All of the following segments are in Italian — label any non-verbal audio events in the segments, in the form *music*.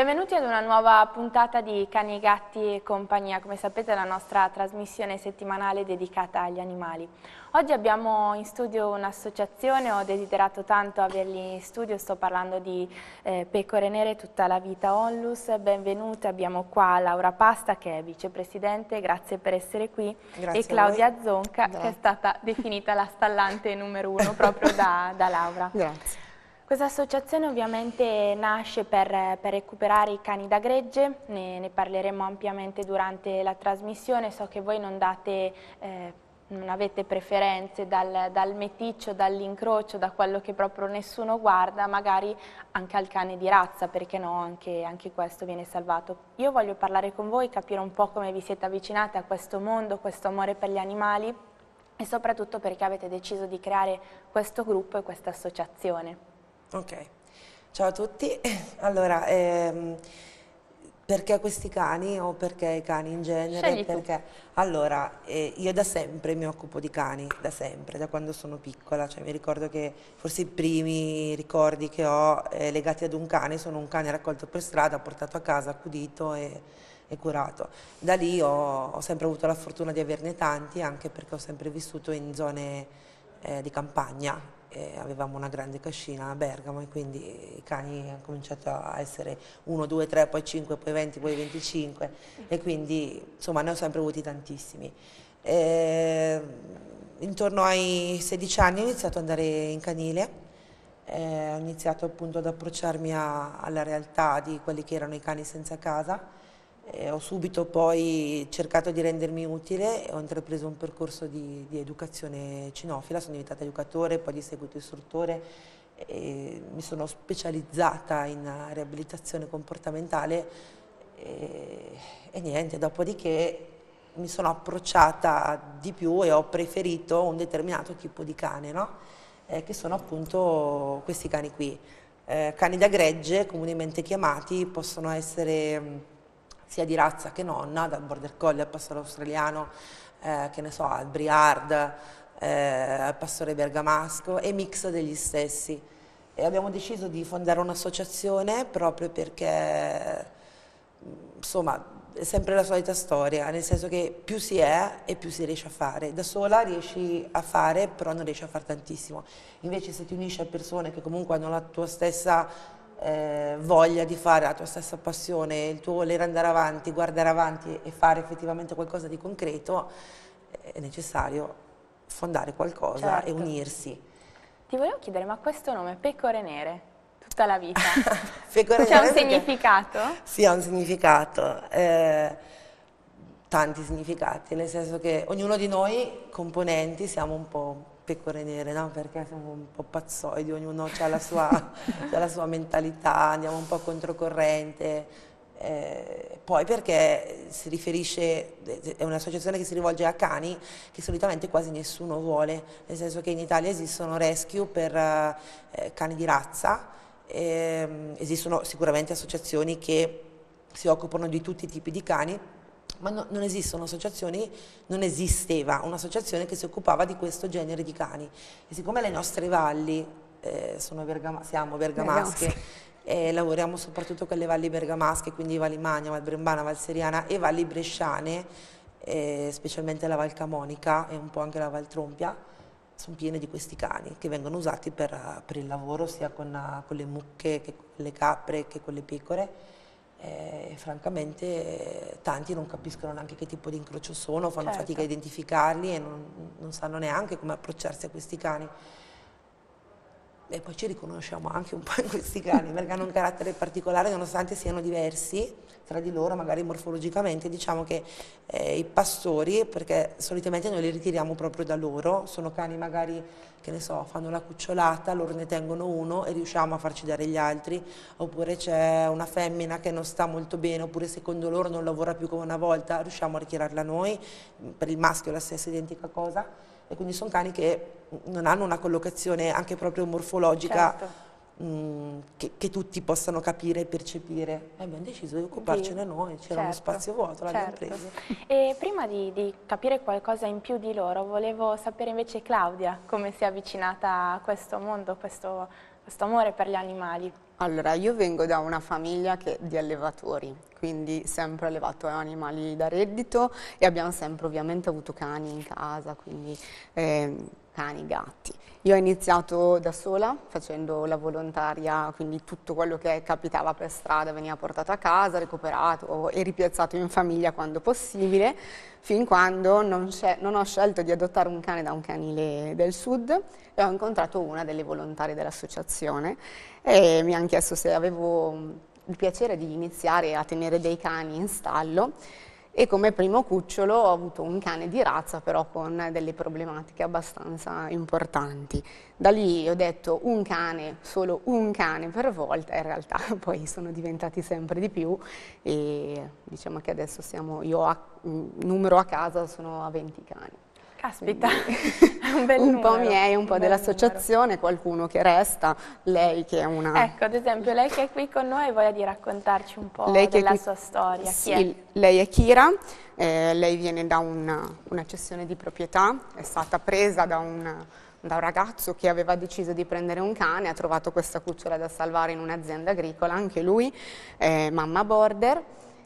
Benvenuti ad una nuova puntata di Cani Gatti e Compagnia, come sapete la nostra trasmissione settimanale dedicata agli animali. Oggi abbiamo in studio un'associazione, ho desiderato tanto averli in studio, sto parlando di eh, Pecore Nere tutta la vita Onlus, benvenute, abbiamo qua Laura Pasta che è vicepresidente, grazie per essere qui, grazie e Claudia Zonca che è stata definita la stallante numero uno proprio da, da Laura. Grazie. Questa associazione ovviamente nasce per, per, recuperare i cani da gregge, ne, ne, parleremo ampiamente durante la trasmissione, so che voi non date... Eh, non avete preferenze dal, dal meticcio, dall'incrocio, da quello che proprio nessuno guarda, magari anche al cane di razza, perché no, anche, anche, questo viene salvato. Io voglio parlare con voi, capire un po' come vi siete avvicinate a questo mondo, questo amore per gli animali e soprattutto perché avete deciso di creare questo gruppo e questa associazione. Ok, ciao a tutti. *clears throat* Allora, ehm, perché questi cani o perché i cani in genere? Perché, allora, eh, io da sempre mi occupo di cani, da sempre, da quando sono piccola, cioè mi ricordo che forse i primi ricordi che ho eh, legati ad un cane sono un cane raccolto per strada, portato a casa, accudito e, e curato. Da lì ho, ho, sempre avuto la fortuna di averne tanti, anche perché ho sempre vissuto in zone eh, di campagna, e avevamo una grande cascina a Bergamo e quindi i cani hanno cominciato a essere 1, 2, 3, poi 5, poi 20, poi 25 e quindi insomma ne ho sempre avuti tantissimi. E, intorno ai 16 anni ho iniziato ad andare in canile, eh, ho iniziato appunto ad approcciarmi a, alla realtà di quelli che erano i cani senza casa e ho subito poi cercato di rendermi utile e ho intrapreso un percorso di, di educazione cinofila, sono diventata educatore, poi di seguito istruttore mi sono specializzata in riabilitazione comportamentale e, e niente, dopodiché mi sono approcciata di più e ho preferito un determinato tipo di cane, no? eh, che sono appunto questi cani qui. Eh, cani da gregge, comunemente chiamati, possono essere sia di razza che nonna, dal border collie al pastore australiano, eh, che ne so, al briard, eh, al pastore bergamasco e mix degli stessi. E abbiamo deciso di fondare un'associazione proprio perché, insomma, è sempre la solita storia, nel senso che più si è e più si riesce a fare. Da sola riesci a fare, però non riesci a fare tantissimo. Invece se ti unisci a persone che comunque hanno la tua stessa eh, voglia di fare la tua stessa passione, il tuo voler andare avanti, guardare avanti e fare effettivamente qualcosa di concreto, è necessario fondare qualcosa certo. e unirsi. Ti volevo chiedere, ma questo nome, Pecore Nere, tutta la vita, *laughs* C'è un significato? Sì, ha un significato. Eh, tanti significati, nel senso che ognuno di noi componenti siamo un po' pecore nere, no? perché siamo un po' pazzoidi, ognuno ha la, *laughs* la sua, mentalità, andiamo un po' controcorrente. Eh, poi perché si riferisce, è un'associazione che si rivolge a cani che solitamente quasi nessuno vuole, nel senso che in Italia esistono rescue per eh, cani di razza, eh, esistono sicuramente associazioni che si occupano di tutti i tipi di cani, ma no, non esistono associazioni, non esisteva un'associazione che si occupava di questo genere di cani. E siccome le nostre valli eh, bergama, siamo bergamasche, e lavoriamo soprattutto con le valli bergamasche, quindi Valli Magna, Val Brembana, Val Seriana e valli bresciane, eh, specialmente la Val Camonica e un po' anche la Val Trompia, sono piene di questi cani che vengono usati per, per il lavoro sia con, con le mucche che con le capre che con le pecore eh, francamente tanti non capiscono neanche che tipo di incrocio sono, fanno certo. fatica a identificarli e non, non sanno neanche come approcciarsi a questi cani. E poi ci riconosciamo anche un po' in questi cani *laughs* perché hanno un carattere particolare nonostante siano diversi tra di loro, magari morfologicamente, diciamo che eh, i pastori, perché solitamente noi li ritiriamo proprio da loro, sono cani magari che ne so, fanno la cucciolata, loro ne tengono uno e riusciamo a farci dare gli altri, oppure c'è una femmina che non sta molto bene, oppure secondo loro non lavora più come una volta, riusciamo a ritirarla noi, per il maschio è la stessa identica cosa e quindi sono cani che non hanno una collocazione anche proprio morfologica certo. mh, che, che, tutti possano capire e percepire. E abbiamo deciso di occuparcene noi, c'era certo. uno spazio vuoto, l'abbiamo certo. preso. E prima di, di, capire qualcosa in più di loro, volevo sapere invece Claudia come si è avvicinata a questo mondo, questo, questo amore per gli animali. Allora, io vengo da una famiglia che, di allevatori, quindi sempre allevato animali da reddito e abbiamo sempre ovviamente avuto cani in casa, quindi eh, cani, gatti. Io ho iniziato da sola facendo la volontaria, quindi tutto quello che capitava per strada veniva portato a casa, recuperato e ripiazzato in famiglia quando possibile, fin quando non, non ho scelto di adottare un cane da un canile del sud e ho incontrato una delle volontarie dell'associazione e mi hanno chiesto se avevo il piacere di iniziare a tenere dei cani in stallo e come primo cucciolo ho avuto un cane di razza però con delle problematiche abbastanza importanti. Da lì ho detto un cane, solo un cane per volta, in realtà *laughs* poi sono diventati sempre di più e diciamo che adesso siamo, io ho numero a casa, sono a 20 cani. Caspita, *laughs* è un bel Un numero, po' miei, un po' dell'associazione, qualcuno che resta, lei che è una... Ecco, ad esempio, lei che è qui con noi voglia di raccontarci un po' lei della qui... sua storia. Sì, è? lei è Kira, eh, lei viene da una, una, cessione di proprietà, è stata presa da un, da un ragazzo che aveva deciso di prendere un cane, ha trovato questa cucciola da salvare in un'azienda agricola, anche lui, eh, mamma border,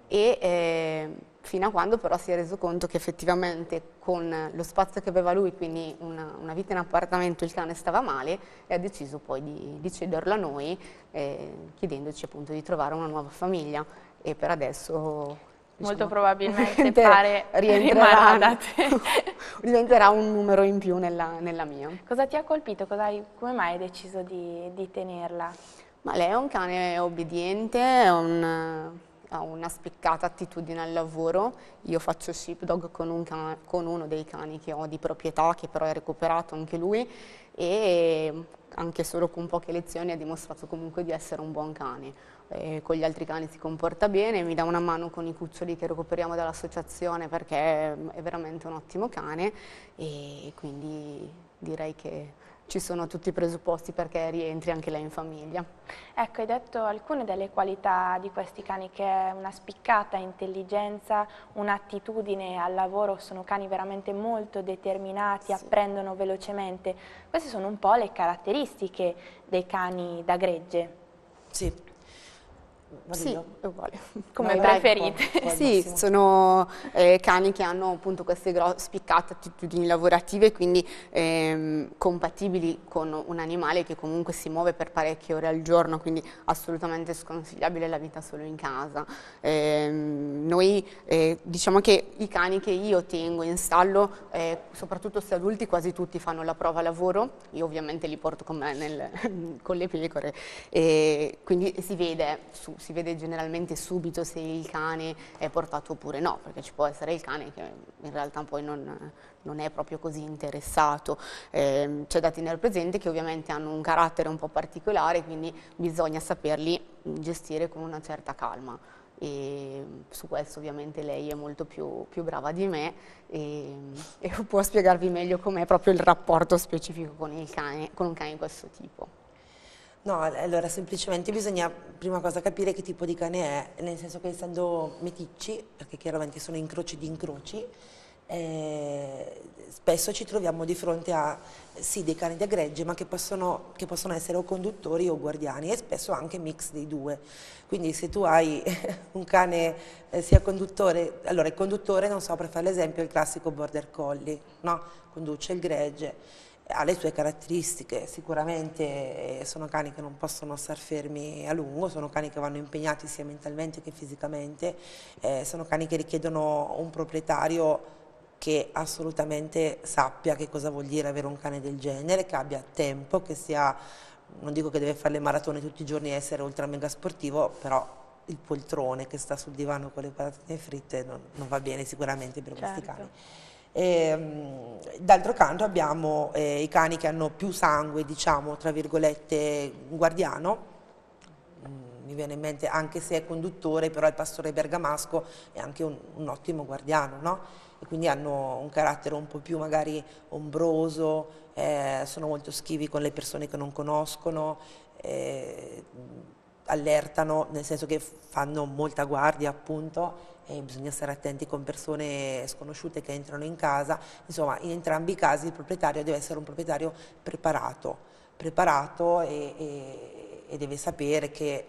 e... Eh, fino a quando però si è reso conto che effettivamente con lo spazio che aveva lui, quindi una, una vita in appartamento, il cane stava male e ha deciso poi di, di cederlo a noi eh, chiedendoci appunto di trovare una nuova famiglia e per adesso Diciamo, Molto probabilmente *laughs* pare rientrerà da *laughs* te. diventerà un numero in più nella, nella mia. Cosa ti ha colpito? Hai, come mai hai deciso di, di, tenerla? Ma lei è un cane obbediente, è un ha una spiccata attitudine al lavoro, io faccio sheepdog con, un con uno dei cani che ho di proprietà, che però è recuperato anche lui e anche solo con poche lezioni ha dimostrato comunque di essere un buon cane. E con gli altri cani si comporta bene, mi dà una mano con i cuccioli che recuperiamo dall'associazione perché è veramente un ottimo cane e quindi direi che ci sono tutti i presupposti perché rientri anche lei in famiglia. Ecco, hai detto alcune delle qualità di questi cani che è una spiccata intelligenza, un'attitudine al lavoro, sono cani veramente molto determinati, sì. apprendono velocemente. Queste sono un po' le caratteristiche dei cani da gregge. Sì, sì, è uguale. *laughs* Come preferite? sì, sono eh, cani che hanno appunto queste spiccate attitudini lavorative, quindi ehm, compatibili con un animale che comunque si muove per parecchie ore al giorno, quindi assolutamente sconsigliabile la vita solo in casa. Eh, noi eh, diciamo che i cani che io tengo in stallo, eh, soprattutto se adulti, quasi tutti fanno la prova lavoro, io ovviamente li porto con me nel, *laughs* con le pecore, quindi si vede su si vede generalmente subito se il cane è portato oppure no, perché ci può essere il cane che in realtà poi non, non è proprio così interessato. Eh, C'è da tenere presente che ovviamente hanno un carattere un po' particolare, quindi bisogna saperli gestire con una certa calma e su questo ovviamente lei è molto più, più brava di me e, e può spiegarvi meglio com'è proprio il rapporto specifico con, cane, con un cane di questo tipo. No, allora semplicemente bisogna prima cosa capire che tipo di cane è, nel senso che essendo meticci, perché chiaramente sono incroci di incroci, eh, spesso ci troviamo di fronte a sì dei cani da gregge ma che possono, che possono, essere o conduttori o guardiani e spesso anche mix dei due. Quindi se tu hai *laughs* un cane eh, sia conduttore, allora il conduttore non so per fare l'esempio è il classico border collie, no? conduce il gregge ha le sue caratteristiche, sicuramente eh, sono cani che non possono star fermi a lungo, sono cani che vanno impegnati sia mentalmente che fisicamente, eh, sono cani che richiedono un proprietario che assolutamente sappia che cosa vuol dire avere un cane del genere, che abbia tempo, che sia, non dico che deve fare le maratone tutti i giorni e essere ultra mega sportivo, però il poltrone che sta sul divano con le patatine fritte non, non va bene sicuramente per certo. questi cani. Ehm, d'altro canto abbiamo eh, i cani che hanno più sangue, diciamo, tra virgolette, guardiano, mm, mi viene in mente anche se è conduttore, però il pastore bergamasco è anche un, un ottimo guardiano, no? E quindi hanno un carattere un po' più magari ombroso, eh, sono molto schivi con le persone che non conoscono, eh, allertano, nel senso che fanno molta guardia appunto e bisogna stare attenti con persone sconosciute che entrano in casa, insomma in entrambi i casi il proprietario deve essere un proprietario preparato, preparato e, e, e deve sapere che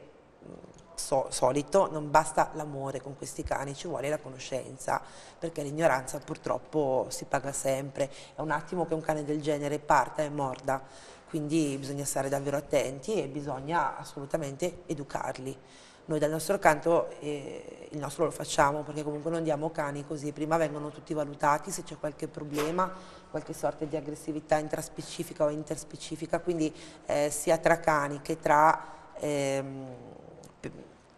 so, solito non basta l'amore con questi cani, ci vuole la conoscenza, perché l'ignoranza purtroppo si paga sempre. È un attimo che un cane del genere parta e morda, quindi bisogna stare davvero attenti e bisogna assolutamente educarli. Noi dal nostro canto eh, il nostro lo facciamo perché comunque non diamo cani così, prima vengono tutti valutati se c'è qualche problema, qualche sorta di aggressività intraspecifica o interspecifica, quindi eh, sia tra cani che tra... Ehm,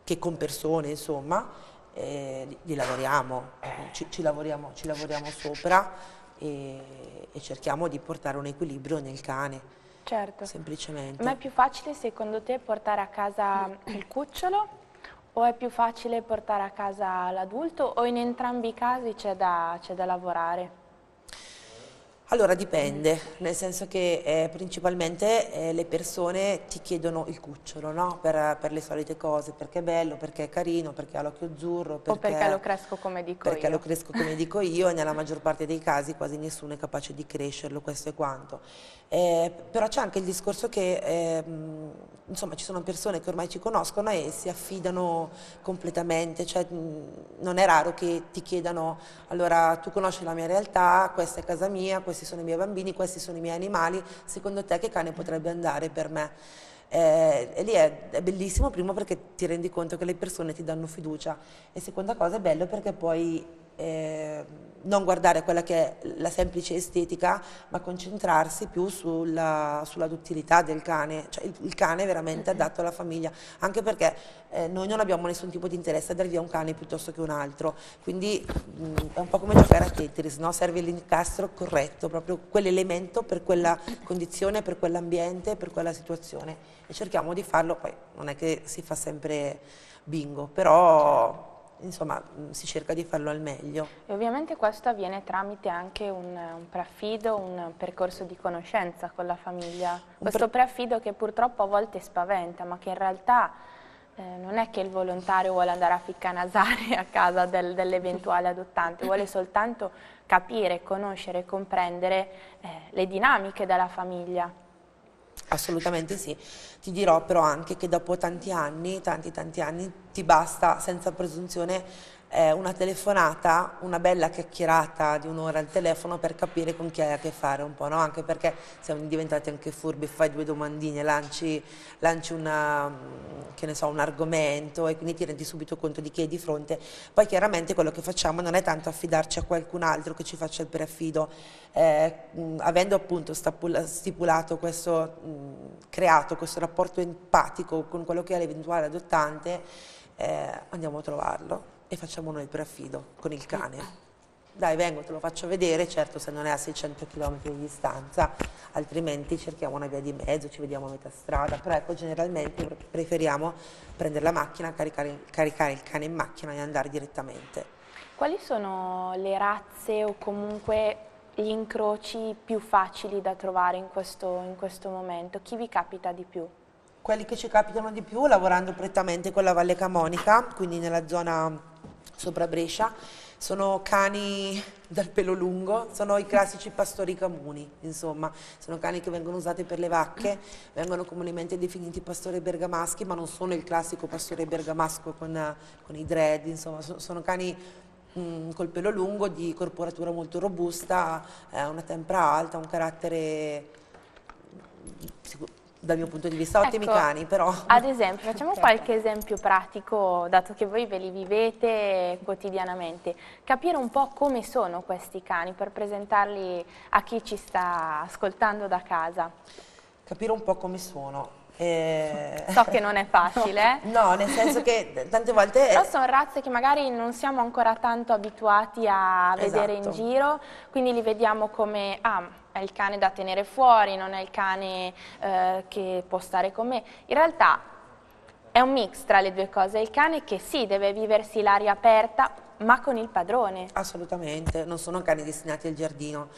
che con persone, insomma, eh, li, lavoriamo, ci, ci, lavoriamo, ci lavoriamo sopra e, e cerchiamo di portare un equilibrio nel cane. Certo. Semplicemente. Ma è più facile secondo te portare a casa il cucciolo o è più facile portare a casa l'adulto o in entrambi i casi c'è da, da lavorare? Allora dipende, nel senso che eh, principalmente eh, le persone ti chiedono il cucciolo no? per, per, le solite cose, perché è bello, perché è carino, perché ha l'occhio azzurro. Perché, o perché lo cresco come dico perché io. Perché lo cresco come dico io e nella maggior parte dei casi quasi nessuno è capace di crescerlo, questo è quanto. Eh, però c'è anche il discorso che eh, insomma, ci sono persone che ormai ci conoscono e si affidano completamente, cioè, mh, non è raro che ti chiedano allora tu conosci la mia realtà, questa è casa mia, questi sono i miei bambini, questi sono i miei animali, secondo te che cane potrebbe andare per me? Eh, e lì è, è, bellissimo, primo perché ti rendi conto che le persone ti danno fiducia e seconda cosa è bello perché poi eh, non guardare quella che è la semplice estetica, ma concentrarsi più sulla, sulla duttilità del cane, cioè il, il, cane è veramente adatto alla famiglia, anche perché eh, noi non abbiamo nessun tipo di interesse a dar via un cane piuttosto che un altro, quindi mh, mm, è un po' come giocare a Tetris, no? serve l'incastro corretto, proprio quell'elemento per quella condizione, per quell'ambiente, per quella situazione. E cerchiamo di farlo, poi non è che si fa sempre bingo, però insomma si cerca di farlo al meglio. E ovviamente questo avviene tramite anche un, un preaffido, un percorso di conoscenza con la famiglia. Questo preaffido che purtroppo a volte spaventa, ma che in realtà eh, non è che il volontario vuole andare a ficcanasare a casa del, dell'eventuale adottante, vuole soltanto capire, conoscere e comprendere eh, le dinamiche della famiglia. Assolutamente sì, ti dirò però anche che dopo tanti anni, tanti tanti anni, ti basta senza presunzione eh, una telefonata, una bella chiacchierata di un'ora al telefono per capire con chi hai a che fare un po', no? anche perché siamo diventati anche furbi, fai due domandine, lanci, lanci una, so, un argomento e quindi ti rendi subito conto di chi hai di fronte. Poi chiaramente quello che facciamo non è tanto affidarci a qualcun altro che ci faccia il preaffido, eh, avendo appunto stipulato questo, creato questo rapporto empatico con quello che è l'eventuale adottante, eh, andiamo a trovarlo e facciamo noi il preaffido con il cane. Dai, vengo, te lo faccio vedere, certo se non è a 600 km di distanza, altrimenti cerchiamo una via di mezzo, ci vediamo a metà strada, però ecco generalmente preferiamo prendere la macchina, caricare, caricare il cane in macchina e andare direttamente. Quali sono le razze o comunque gli incroci più facili da trovare in questo, in questo momento? Chi vi capita di più? Quelli che ci capitano di più lavorando prettamente con la Valle Camonica, quindi nella zona sopra Brescia, sono cani dal pelo lungo, sono i classici pastori comuni, insomma, sono cani che vengono usati per le vacche, vengono comunemente definiti pastori bergamaschi, ma non sono il classico pastore bergamasco con, con i dread, insomma, sono, sono cani mh, mm, col pelo lungo, di corporatura molto robusta, eh, una tempra alta, un carattere dal mio punto di vista ottimi ecco, cani però ad esempio facciamo certo. *laughs* qualche esempio pratico dato che voi ve li vivete quotidianamente capire un po' come sono questi cani per presentarli a chi ci sta ascoltando da casa capire un po' come sono eh... *laughs* So che non è facile. *laughs* no, nel senso che tante volte... Però sono razze che magari non siamo ancora tanto abituati a vedere esatto. in giro, quindi li vediamo come... Ah, è il cane da tenere fuori, non è il cane eh, che può stare con me. In realtà è un mix tra le due cose, il cane che sì, deve viversi l'aria aperta, ma con il padrone. Assolutamente, non sono cani destinati al giardino,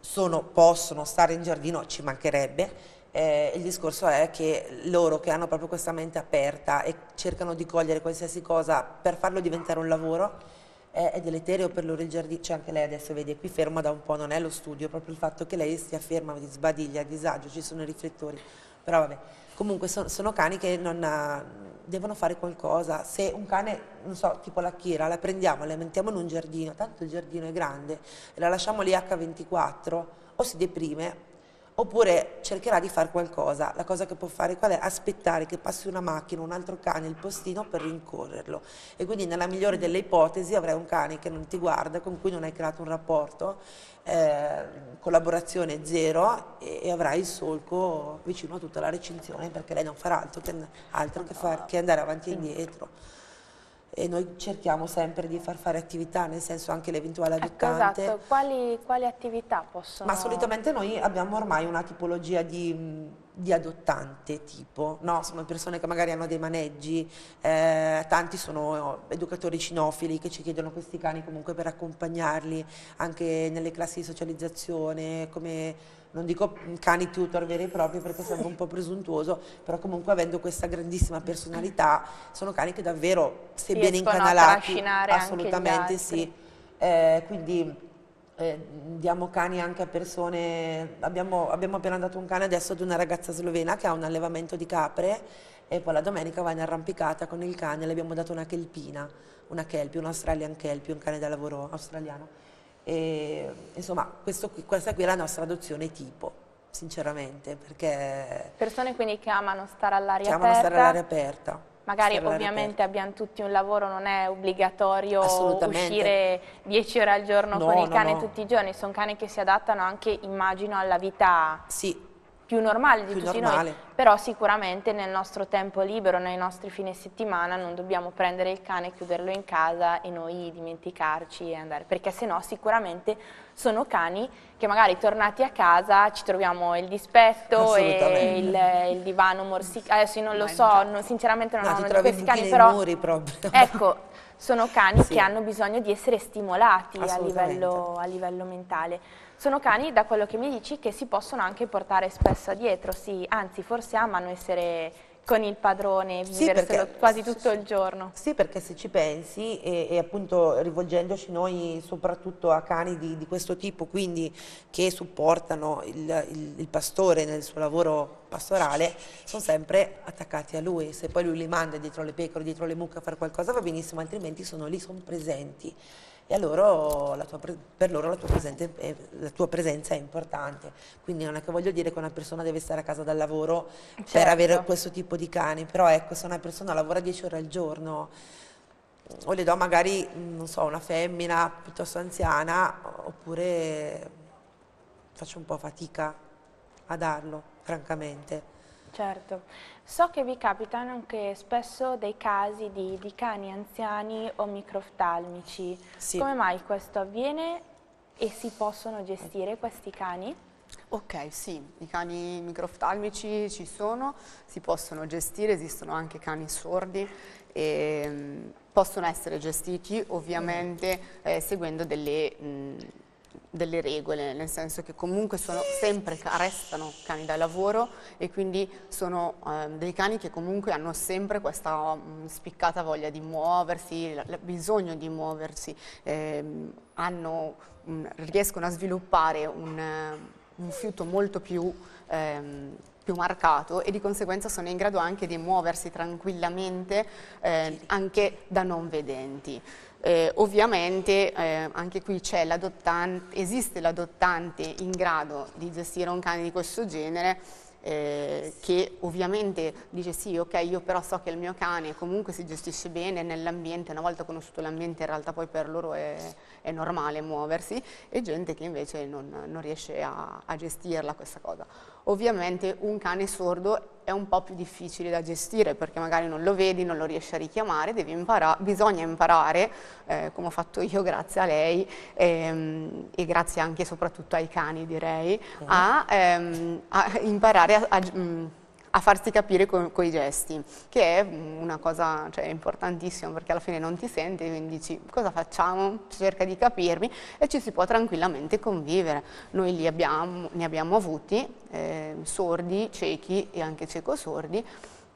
sono, possono stare in giardino, ci mancherebbe, eh, il discorso è che loro che hanno proprio questa mente aperta e cercano di cogliere qualsiasi cosa per farlo diventare un lavoro, è, è deleterio per loro il giardino, cioè anche lei adesso vede qui ferma da un po', non è lo studio, proprio il fatto che lei stia ferma, sbadiglia, a disagio, ci sono i riflettori, però vabbè. Comunque sono, sono cani che ha, devono fare qualcosa. Se un cane, non so, tipo la Kira, la prendiamo, la mettiamo in un giardino, tanto il giardino è grande, la lasciamo lì H24, o si deprime oppure cercherà di fare qualcosa. La cosa che può fare qual è? Aspettare che passi una macchina, un altro cane, il postino per rincorrerlo. E quindi nella migliore delle ipotesi avrai un cane che non ti guarda, con cui non hai creato un rapporto, eh, collaborazione zero e, e, avrai il solco vicino a tutta la recinzione perché lei non farà altro che, altro che, far, che andare avanti e indietro e noi cerchiamo sempre di far fare attività, nel senso anche l'eventuale ecco, adottante. Ecco, esatto, quali, quali, attività possono... Ma solitamente noi abbiamo ormai una tipologia di, di adottante tipo, no? sono persone che magari hanno dei maneggi, eh, tanti sono educatori cinofili che ci chiedono questi cani comunque per accompagnarli anche nelle classi di socializzazione, come non dico cani tutor veri e propri perché sembra un po' presuntuoso, però comunque avendo questa grandissima personalità sono cani che davvero, sebbene incanalati, assolutamente sì, eh, quindi eh, diamo cani anche a persone, abbiamo, abbiamo appena dato un cane adesso ad una ragazza slovena che ha un allevamento di capre e poi la domenica va in arrampicata con il cane, le abbiamo dato una kelpina, una kelpie, un Australian kelpie, un cane da lavoro australiano e, insomma, questo, questa qui è la nostra adozione tipo, sinceramente, perché... Persone quindi che amano stare all'aria aperta. Amano stare all'aria aperta. Magari ovviamente abbiamo tutti un lavoro, non è obbligatorio uscire 10 ore al giorno no, con il cane no, no. tutti i giorni, sono cani che si adattano anche, immagino, alla vita sì più normale di più tutti normale. noi, però sicuramente nel nostro tempo libero, nei nostri fine settimana non dobbiamo prendere il cane, chiuderlo in casa e noi dimenticarci e andare, perché se no sicuramente sono cani che magari tornati a casa ci troviamo il dispetto e il, il, divano morsicato, adesso io non lo so, non, sinceramente non no, ho uno di questi cani, però *laughs* ecco, sono cani sì. che hanno bisogno di essere stimolati a livello, a livello mentale. Sono cani, da quello che mi dici, che si possono anche portare spesso dietro, sì, anzi forse amano essere con il padrone, viverselo sì, quasi tutto il giorno. Sì, perché se ci pensi, e, e appunto rivolgendoci noi soprattutto a cani di, di questo tipo, quindi che supportano il, il, il, pastore nel suo lavoro pastorale, sono sempre attaccati a lui. Se poi lui li manda dietro le pecore, dietro le mucche a fare qualcosa va benissimo, altrimenti sono lì, sono presenti e a loro per loro la tua, è, la tua, presenza è importante. Quindi non è che voglio dire che una persona deve stare a casa dal lavoro certo. per avere questo tipo di cani, però ecco, se una persona lavora 10 ore al giorno o le do magari, non so, una femmina piuttosto anziana, oppure faccio un po' fatica a darlo, francamente. Certo, so che vi capitano anche spesso dei casi di, di cani anziani o microftalmici. Sì. Come mai questo avviene e si possono gestire questi cani? Ok, sì, i cani microftalmici ci sono, si possono gestire, esistono anche cani sordi e mm, possono essere gestiti ovviamente eh, seguendo delle... Mh, mm, delle regole, nel senso che comunque sono sempre, restano cani da lavoro e quindi sono eh, dei cani che comunque hanno sempre questa um, spiccata voglia di muoversi, bisogno di muoversi, eh, hanno, um, riescono a sviluppare un, un fiuto molto più ehm, più marcato e di conseguenza sono in grado anche di muoversi tranquillamente eh, anche da non vedenti. Eh, ovviamente eh, anche qui esiste l'adottante in grado di gestire un cane di questo genere eh, che ovviamente dice sì, ok, io però so che il mio cane comunque si gestisce bene nell'ambiente, una volta conosciuto l'ambiente in realtà poi per loro è, è normale muoversi, e gente che invece non, non riesce a, a gestirla questa cosa. Ovviamente un cane sordo è un po' più difficile da gestire perché magari non lo vedi, non lo riesci a richiamare, impara bisogna imparare, eh, come ho fatto io grazie a lei ehm, e grazie anche e soprattutto ai cani direi, a, ehm, a, imparare a, a mm, a farsi capire con, i gesti, che è una cosa cioè, importantissima perché alla fine non ti senti, quindi dici cosa facciamo, cerca di capirmi e ci si può tranquillamente convivere. Noi li abbiamo, ne abbiamo avuti, eh, sordi, ciechi e anche cieco-sordi,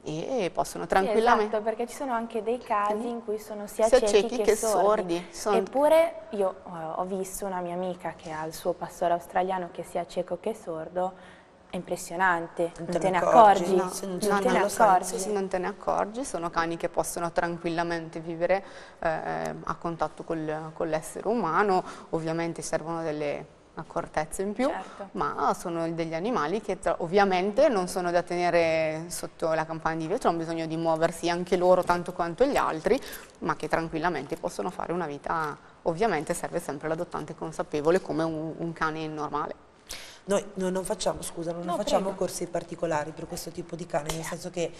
e possono tranquillamente... Sì, esatto, perché ci sono anche dei casi in cui sono sia, sia ciechi, ciechi, che, che sordi. sordi. Eppure io ho visto una mia amica che ha il suo pastore australiano che sia cieco che sordo, è impressionante, non, non te, ne accorgi, no, non, te ne accorgi. non te ne accorgi, sono cani che possono tranquillamente vivere eh, a contatto col, con l'essere umano, ovviamente servono delle accortezze in più, certo. ma sono degli animali che ovviamente non sono da tenere sotto la campana di vetro, hanno bisogno di muoversi anche loro tanto quanto gli altri, ma che tranquillamente possono fare una vita, ovviamente serve sempre l'adottante consapevole come un, un cane normale. Noi, noi, non facciamo, scusa, non no, facciamo prego. corsi particolari per questo tipo di cane, nel senso che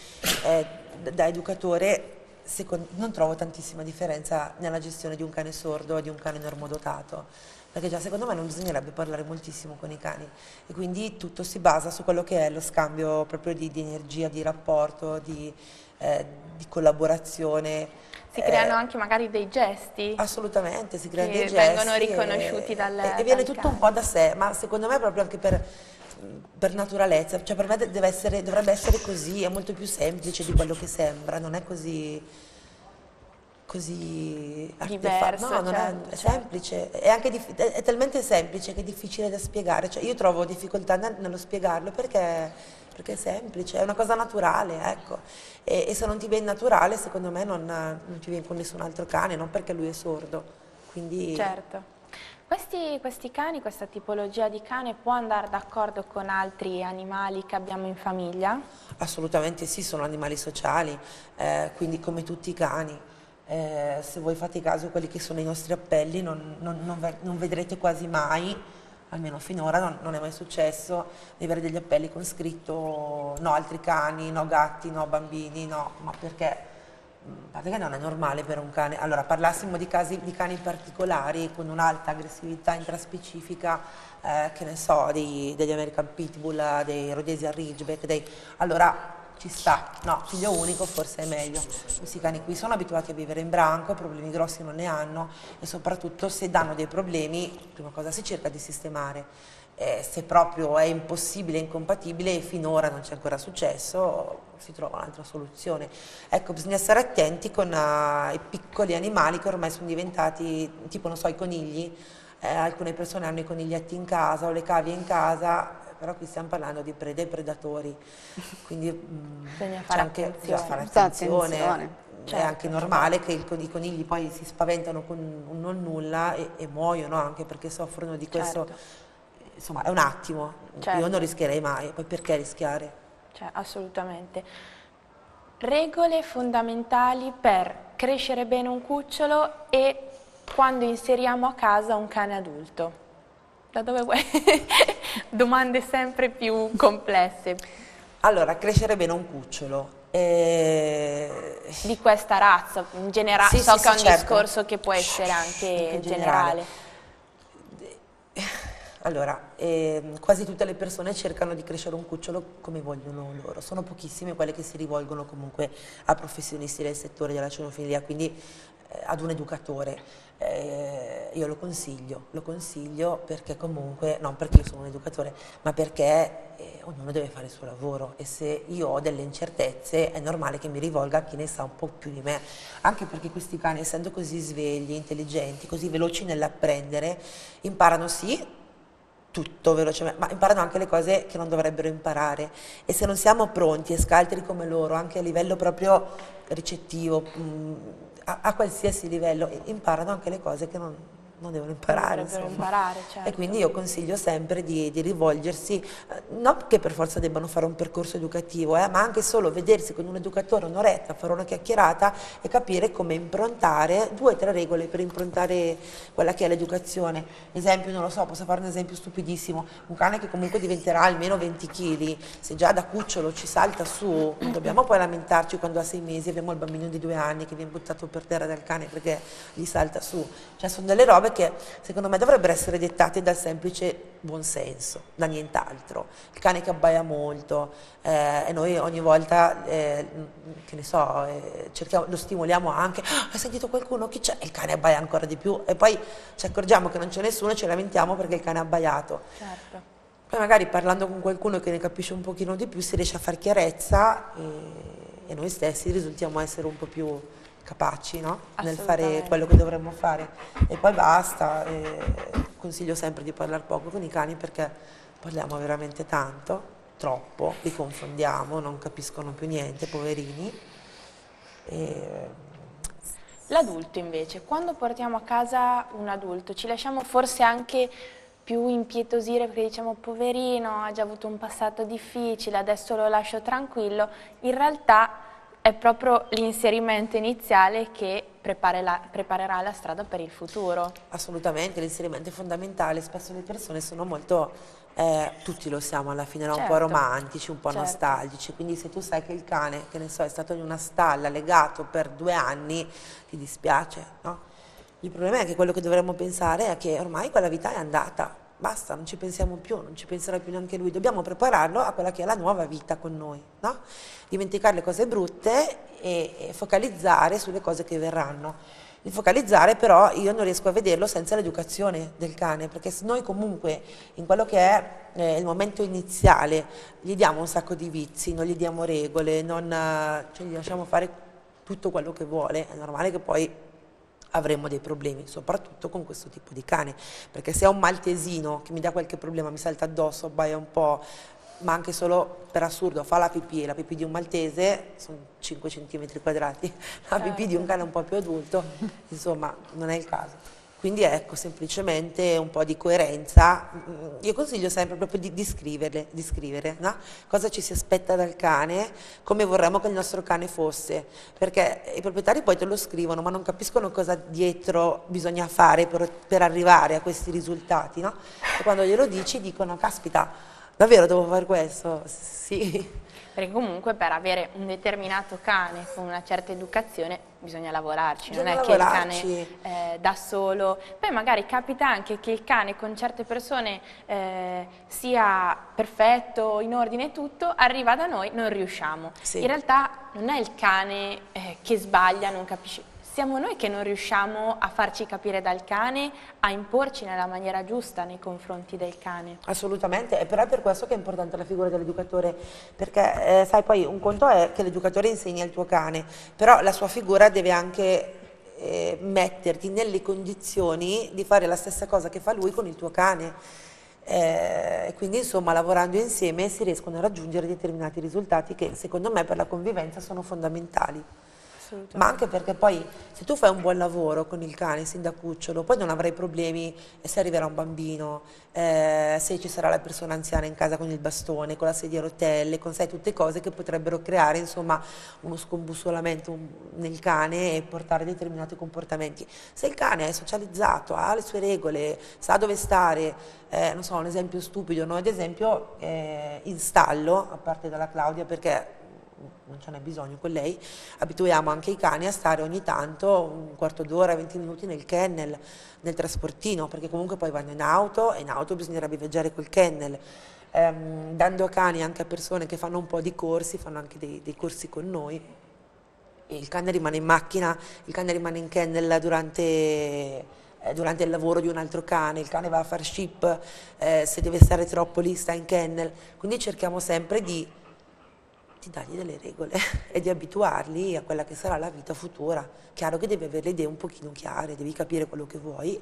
eh, da educatore secondo, non trovo tantissima differenza nella gestione di un cane sordo e di un cane normodotato, perché già secondo me non bisognerebbe parlare moltissimo con i cani e quindi tutto si basa su quello che è lo scambio proprio di, di energia, di rapporto, di, eh, di collaborazione si creano eh, anche magari dei gesti? Assolutamente, si creano dei gesti. vengono riconosciuti e, dal E, e viene tutto cane. un po' da sé, ma secondo me proprio anche per, per naturalezza, cioè per me essere, dovrebbe essere così, è molto più semplice di quello che sembra, non è così così diverso, no, non certo, è, è certo. semplice, è, anche è, è talmente semplice che è difficile da spiegare, cioè io trovo difficoltà nello spiegarlo perché perché è semplice, è una cosa naturale, ecco. E, e se non ti viene naturale, secondo me non, non, ti viene con nessun altro cane, non perché lui è sordo. Quindi... Certo. Questi, questi cani, questa tipologia di cane può andare d'accordo con altri animali che abbiamo in famiglia? Assolutamente sì, sono animali sociali, eh, quindi come tutti i cani. Eh, se voi fate caso quelli che sono i nostri appelli non, non, non vedrete quasi mai almeno finora non, non, è mai successo di avere degli appelli con scritto no altri cani, no gatti, no bambini, no, ma perché? Perché non è normale per un cane. Allora, parlassimo di casi di cani particolari con un'alta aggressività intraspecifica, eh, che ne so, dei, degli American Pitbull, dei Rhodesian Ridgeback, dei... allora ci sta, no, figlio unico forse è meglio. Questi cani qui sono abituati a vivere in branco, problemi grossi non ne hanno e soprattutto se danno dei problemi, prima cosa si cerca di sistemare. Eh, se proprio è impossibile, incompatibile e finora non c'è ancora successo, si trova un'altra soluzione. Ecco, bisogna stare attenti con uh, i piccoli animali che ormai sono diventati, tipo non so, i conigli, eh, alcune persone hanno i coniglietti in casa o le cavie in casa, però qui stiamo parlando di prede e predatori, quindi mm, bisogna fare anche, attenzione. Fare attenzione. attenzione. Certo. È anche normale che il, i conigli poi si spaventano con un non nulla e, e muoiono anche perché soffrono di questo. Certo. Insomma, è un attimo, certo. io non rischierei mai, poi perché rischiare? Cioè, assolutamente. Regole fondamentali per crescere bene un cucciolo e quando inseriamo a casa un cane adulto. Da dove vuoi? *laughs* Domande sempre più complesse. Allora, crescere bene un cucciolo. Eh... Di questa razza, in generale, sì, so sì, che è un certo. discorso che può essere anche generale. generale. Allora, eh, quasi tutte le persone cercano di crescere un cucciolo come vogliono loro, sono pochissime quelle che si rivolgono comunque a professionisti del settore della cenofilia, quindi eh, ad un educatore. Eh, io lo consiglio, lo consiglio perché comunque, non perché io sono un educatore, ma perché eh, ognuno deve fare il suo lavoro e se io ho delle incertezze è normale che mi rivolga a chi ne sa un po' più di me, anche perché questi cani essendo così svegli, intelligenti, così veloci nell'apprendere, imparano sì tutto velocemente, ma imparano anche le cose che non dovrebbero imparare. E se non siamo pronti e scaltri come loro, anche a livello proprio ricettivo, mh, a, a, qualsiasi livello, imparano anche le cose che non, non devono imparare. Imparare certo. E quindi io consiglio sempre di, di, rivolgersi, eh, non che per forza debbano fare un percorso educativo, eh, ma anche solo vedersi con un educatore un'oretta, fare una chiacchierata e capire come improntare, due o tre regole per improntare quella che è l'educazione. Esempio, non lo so, posso fare un esempio stupidissimo, un cane che comunque diventerà almeno 20 kg, se già da cucciolo ci salta su, non dobbiamo poi lamentarci quando ha sei mesi abbiamo il bambino di due anni che viene buttato per terra dal cane perché gli salta su. Cioè sono delle robe che secondo me dovrebbero essere dettate dal semplice buonsenso, da nient'altro. Il cane che abbaia molto eh, e noi ogni volta, eh, che ne so, eh, lo stimoliamo anche, ah, hai sentito qualcuno? Chi c'è? Il cane abbaia ancora di più e poi ci accorgiamo che non c'è nessuno e ci lamentiamo perché il cane ha abbaiato. Certo. Poi magari parlando con qualcuno che ne capisce un pochino di più si riesce a far chiarezza e, e noi stessi risultiamo essere un po' più capaci no? nel fare quello che dovremmo fare e poi basta, e consiglio sempre di parlare poco con i cani perché parliamo veramente tanto troppo, li confondiamo, non capiscono più niente, poverini. E... L'adulto invece, quando portiamo a casa un adulto, ci lasciamo forse anche più impietosire perché diciamo poverino, ha già avuto un passato difficile, adesso lo lascio tranquillo, in realtà è proprio l'inserimento iniziale che la, preparerà la strada per il futuro. Assolutamente, l'inserimento è fondamentale, spesso le persone sono molto, eh, tutti lo siamo alla fine, no? certo. un po' certo. romantici, un po' certo. nostalgici, quindi se tu sai che il cane, che ne so, è stato in una stalla legato per due anni, ti dispiace, no? Il problema è che quello che dovremmo pensare è che ormai quella vita è andata, basta, non ci pensiamo più, non ci penserà più neanche lui, dobbiamo prepararlo a quella che è la nuova vita con noi, no? dimenticare le cose brutte e, e focalizzare sulle cose che verranno. Il focalizzare però io non riesco a vederlo senza l'educazione del cane, perché se noi comunque in quello che è eh, il momento iniziale gli diamo un sacco di vizi, non gli diamo regole, non, cioè gli lasciamo fare tutto quello che vuole, è normale che poi avremo dei problemi, soprattutto con questo tipo di cane, perché se è un maltesino che mi dà qualche problema, mi salta addosso, abbaia un po', ma anche solo per assurdo fa la pipì e la pipì di un maltese sono 5 cm quadrati, *laughs* la pipì di un cane un po' più adulto, insomma non è il caso. Quindi ecco, semplicemente un po' di coerenza. Mm, io consiglio sempre proprio di, di scriverle, di scrivere no? cosa ci si aspetta dal cane, come vorremmo che il nostro cane fosse, perché i proprietari poi te lo scrivono, ma non capiscono cosa dietro bisogna fare per, per arrivare a questi risultati. No? E quando glielo dici dicono, caspita, davvero devo fare questo? Sì perché comunque per avere un determinato cane con una certa educazione bisogna lavorarci, bisogna non è lavorarci. che il cane eh, da solo, poi magari capita anche che il cane con certe persone eh, sia perfetto, in ordine e tutto, arriva da noi, non riusciamo. Sì. In realtà non è il cane eh, che sbaglia, non capisce, siamo noi che non riusciamo a farci capire dal cane, a imporci nella maniera giusta nei confronti del cane. Assolutamente, e però è per questo che è importante la figura dell'educatore, perché eh, sai poi un conto è che l'educatore insegna il tuo cane, però la sua figura deve anche eh, metterti nelle condizioni di fare la stessa cosa che fa lui con il tuo cane. Eh, quindi insomma lavorando insieme si riescono a raggiungere determinati risultati che secondo me per la convivenza sono fondamentali ma anche perché poi se tu fai un buon lavoro con il cane sin da cucciolo, poi non avrai problemi se arriverà un bambino, eh, se ci sarà la persona anziana in casa con il bastone, con la sedia a rotelle, con sai tutte cose che potrebbero creare insomma uno scombussolamento nel cane e portare determinati comportamenti. Se il cane è socializzato, ha le sue regole, sa dove stare, eh, non so, un esempio stupido, no? ad esempio eh, in stallo, a parte dalla Claudia perché non ce n'è bisogno con lei, abituiamo anche i cani a stare ogni tanto un quarto d'ora, 20 minuti nel kennel, nel trasportino, perché comunque poi vanno in auto e in auto bisognerebbe viaggiare col kennel. Ehm, dando cani anche a persone che fanno un po' di corsi, fanno anche dei, dei corsi con noi. Il cane rimane in macchina, il cane rimane in kennel durante eh, durante il lavoro di un altro cane, il cane va a fare ship, eh, se deve stare troppo lì sta in kennel, quindi cerchiamo sempre di di dargli delle regole *laughs* e di abituarli a quella che sarà la vita futura. Chiaro che devi avere le idee un pochino chiare, devi capire quello che vuoi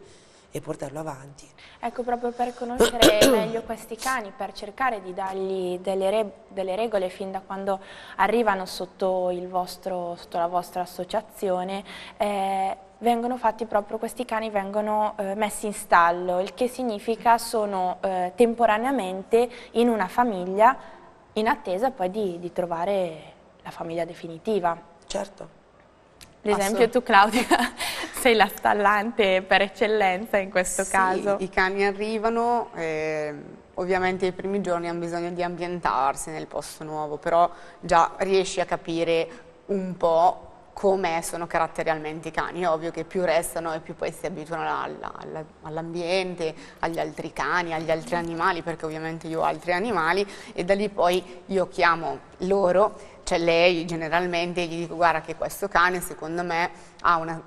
e portarlo avanti. Ecco, proprio per conoscere *coughs* meglio questi cani, per cercare di dargli delle, re delle regole fin da quando arrivano sotto, vostro, sotto la vostra associazione, eh, vengono fatti proprio questi cani vengono eh, messi in stallo, il che significa sono eh, temporaneamente in una famiglia in attesa poi di, di trovare la famiglia definitiva. Certo. L'esempio tu Claudia *laughs* sei la stallante per eccellenza in questo sì, caso. i cani arrivano, eh, ovviamente i primi giorni hanno bisogno di ambientarsi nel posto nuovo, però già riesci a capire un po' come sono caratterialmente i cani. È ovvio che più restano e più poi si abituano all'ambiente, agli altri cani, agli altri animali, perché ovviamente io ho altri animali e da lì poi io chiamo loro, cioè lei generalmente gli dico guarda che questo cane secondo me ha una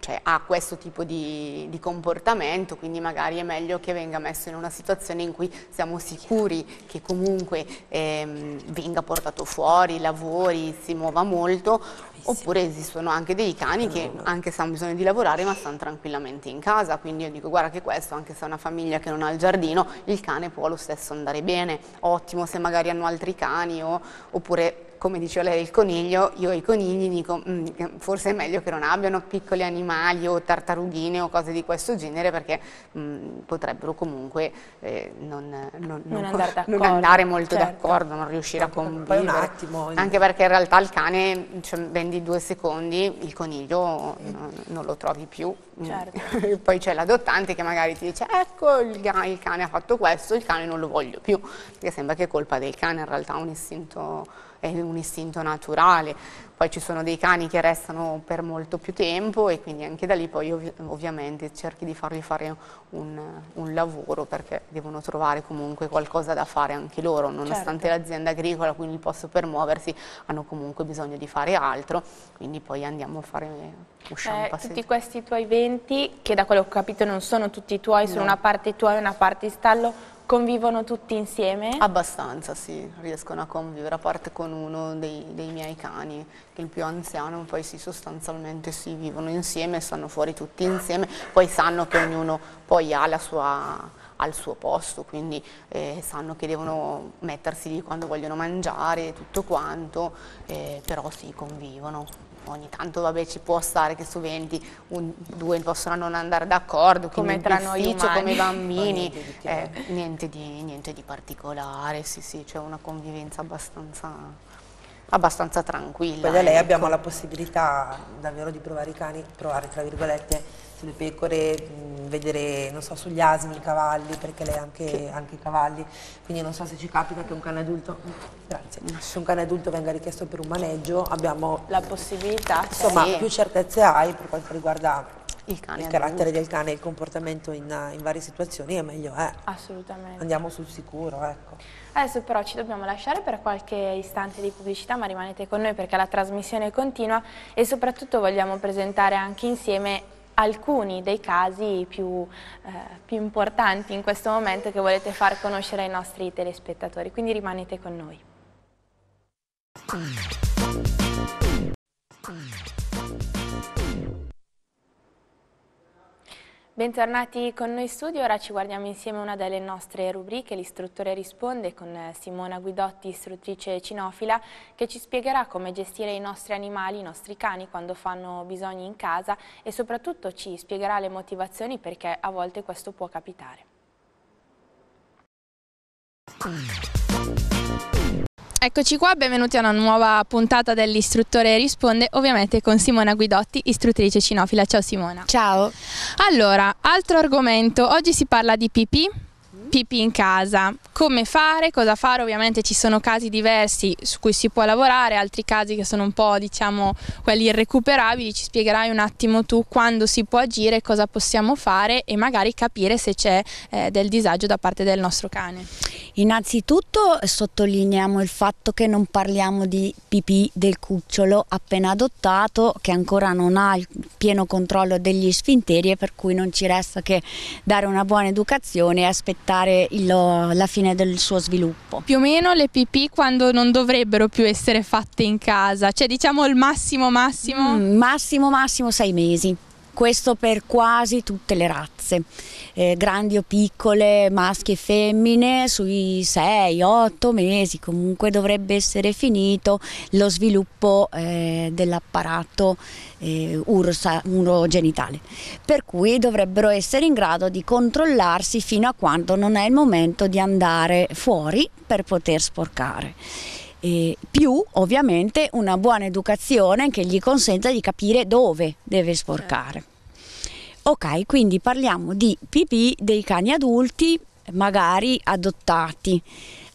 cioè, ha questo tipo di, di, comportamento, quindi magari è meglio che venga messo in una situazione in cui siamo sicuri che comunque ehm, venga portato fuori, lavori, si muova molto, Oppure esistono anche dei cani che anche se hanno bisogno di lavorare ma stanno tranquillamente in casa, quindi io dico guarda che questo anche se è una famiglia che non ha il giardino, il cane può lo stesso andare bene, ottimo se magari hanno altri cani o, oppure come diceva lei il coniglio, io ai conigli dico mm, forse è meglio che non abbiano piccoli animali o tartarughine o cose di questo genere perché mm, potrebbero comunque eh, non, non, non, andare non, andare molto certo. d'accordo, non riuscire anche a convivere. Un attimo, anche perché in realtà il cane, cioè, vendi due secondi, il coniglio non lo trovi più. Certo. *laughs* Poi c'è l'adottante che magari ti dice ecco il, il cane ha fatto questo, il cane non lo voglio più, perché sembra che è colpa del cane, in realtà un istinto è un istinto naturale, poi ci sono dei cani che restano per molto più tempo e quindi anche da lì poi ov ovviamente cerchi di fargli fare un, un, lavoro perché devono trovare comunque qualcosa da fare anche loro, nonostante certo. l'azienda agricola, quindi il posto per muoversi, hanno comunque bisogno di fare altro, quindi poi andiamo a fare usciamo eh, Tutti questi tuoi eventi, che da quello che ho capito non sono tutti tuoi, no. sono una parte tua e una parte di stallo, Convivono tutti insieme? Abbastanza, sì, riescono a convivere, a parte con uno dei, dei miei cani, che è il più anziano, poi sì, sostanzialmente si vivono insieme, stanno fuori tutti insieme, poi sanno che ognuno poi ha la sua al suo posto, quindi eh, sanno che devono mettersi lì quando vogliono mangiare, tutto quanto, eh, però sì, convivono ogni tanto vabbè ci può stare che su 20 un, due possono non andare d'accordo come tra noi umani. come i *laughs* bambini niente, di eh, niente, di, niente di particolare sì sì c'è una convivenza abbastanza abbastanza tranquilla. Poi da lei ecco. abbiamo la possibilità davvero di provare i cani, provare tra virgolette sulle pecore, mh, vedere, non so, sugli asini, i cavalli, perché lei ha anche, anche, i cavalli, quindi non so se ci capita che un cane adulto, grazie, se un cane adulto venga richiesto per un maneggio, abbiamo la possibilità, insomma, sì. più certezze hai per quanto riguarda il, il carattere del cane e il comportamento in, in, varie situazioni è meglio è. Assolutamente. Andiamo sul sicuro, ecco. Adesso però ci dobbiamo lasciare per qualche istante di pubblicità, ma rimanete con noi perché la trasmissione continua e soprattutto vogliamo presentare anche insieme alcuni dei casi più, eh, più, importanti in questo momento che volete far conoscere ai nostri telespettatori, quindi rimanete con noi. Bentornati con noi in studio, ora ci guardiamo insieme una delle nostre rubriche, l'istruttore risponde con Simona Guidotti, istruttrice cinofila, che ci spiegherà come gestire i nostri animali, i nostri cani quando fanno bisogni in casa e soprattutto ci spiegherà le motivazioni perché a volte questo può capitare. Eccoci qua, benvenuti a una nuova puntata dell'Istruttore Risponde, ovviamente con Simona Guidotti, istruttrice cinofila. Ciao Simona. Ciao. Allora, altro argomento, oggi si parla di pipì, pipì in casa. Come fare, cosa fare, ovviamente ci sono casi diversi su cui si può lavorare, altri casi che sono un po' diciamo quelli irrecuperabili, ci spiegherai un attimo tu quando si può agire, cosa possiamo fare e magari capire se c'è eh, del disagio da parte del nostro cane. Innanzitutto sottolineiamo il fatto che non parliamo di pipì del cucciolo appena adottato che ancora non ha il pieno controllo degli sfinteri e per cui non ci resta che dare una buona educazione e aspettare il, la fine del suo sviluppo. Più o meno le pipì quando non dovrebbero più essere fatte in casa, cioè diciamo il massimo massimo? Mm, massimo massimo sei mesi questo per quasi tutte le razze, eh, grandi o piccole, maschi e femmine, sui 6-8 mesi comunque dovrebbe essere finito lo sviluppo eh, dell'apparato eh, urogenitale, per cui dovrebbero essere in grado di controllarsi fino a quando non è il momento di andare fuori per poter sporcare. E più ovviamente una buona educazione che gli consenta di capire dove deve sporcare. Ok, quindi parliamo di pipì dei cani adulti, magari adottati.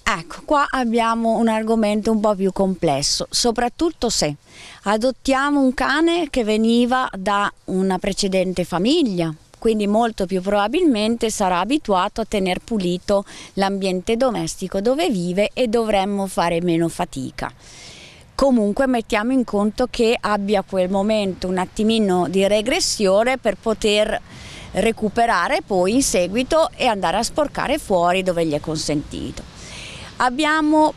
Ecco, qua abbiamo un argomento un po' più complesso, soprattutto se adottiamo un cane che veniva da una precedente famiglia, quindi molto più probabilmente sarà abituato a tenere pulito l'ambiente domestico dove vive e dovremmo fare meno fatica. Comunque mettiamo in conto che abbia quel momento un attimino di regressione per poter recuperare poi in seguito e andare a sporcare fuori dove gli è consentito. Abbiamo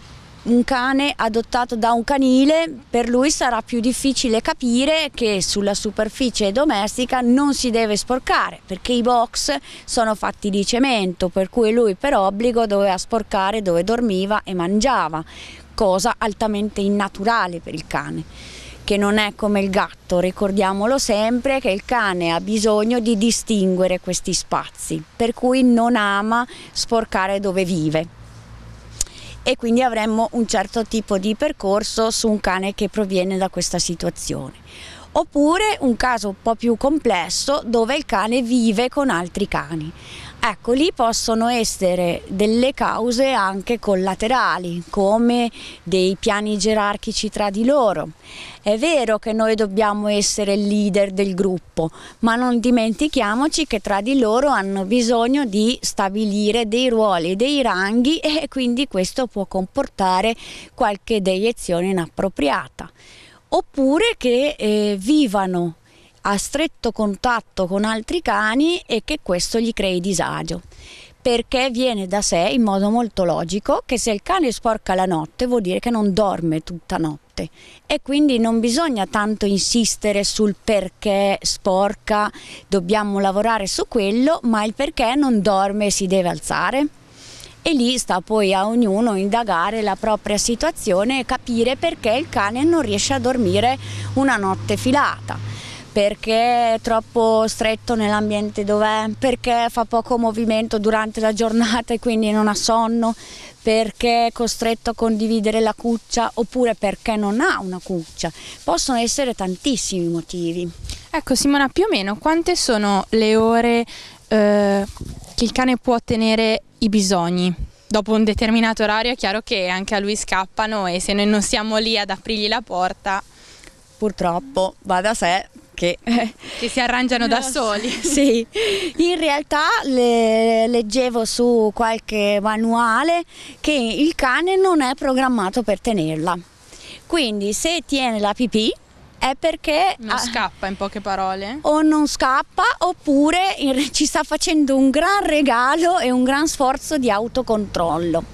un cane adottato da un canile, per lui sarà più difficile capire che sulla superficie domestica non si deve sporcare, perché i box sono fatti di cemento, per cui lui per obbligo doveva sporcare dove dormiva e mangiava, cosa altamente innaturale per il cane che non è come il gatto, ricordiamolo sempre che il cane ha bisogno di distinguere questi spazi, per cui non ama sporcare dove vive e quindi avremmo un certo tipo di percorso su un cane che proviene da questa situazione. Oppure un caso un po' più complesso dove il cane vive con altri cani. Ecco, lì possono essere delle cause anche collaterali, come dei piani gerarchici tra di loro. È vero che noi dobbiamo essere il leader del gruppo, ma non dimentichiamoci che tra di loro hanno bisogno di stabilire dei ruoli, dei ranghi *laughs* e quindi questo può comportare qualche deiezione inappropriata. Oppure che eh, vivano a stretto contatto con altri cani e che questo gli crei disagio. Perché viene da sé in modo molto logico che se il cane sporca la notte vuol dire che non dorme tutta notte. E quindi non bisogna tanto insistere sul perché sporca, dobbiamo lavorare su quello, ma il perché non dorme e si deve alzare. E lì sta poi a ognuno indagare la propria situazione e capire perché il cane non riesce a dormire una notte filata perché è troppo stretto nell'ambiente dov'è, perché fa poco movimento durante la giornata e quindi non ha sonno, perché è costretto a condividere la cuccia oppure perché non ha una cuccia. Possono essere tantissimi motivi. Ecco Simona, più o meno quante sono le ore eh, che il cane può tenere i bisogni? Dopo un determinato orario è chiaro che anche a lui scappano e se noi non siamo lì ad aprirgli la porta... Purtroppo va da sé che, *laughs* che si arrangiano da soli. *laughs* sì, in realtà le, leggevo su qualche manuale che il cane non è programmato per tenerla. Quindi se tiene la pipì è perché non scappa in poche parole o non scappa oppure ci sta facendo un gran regalo e un gran sforzo di autocontrollo.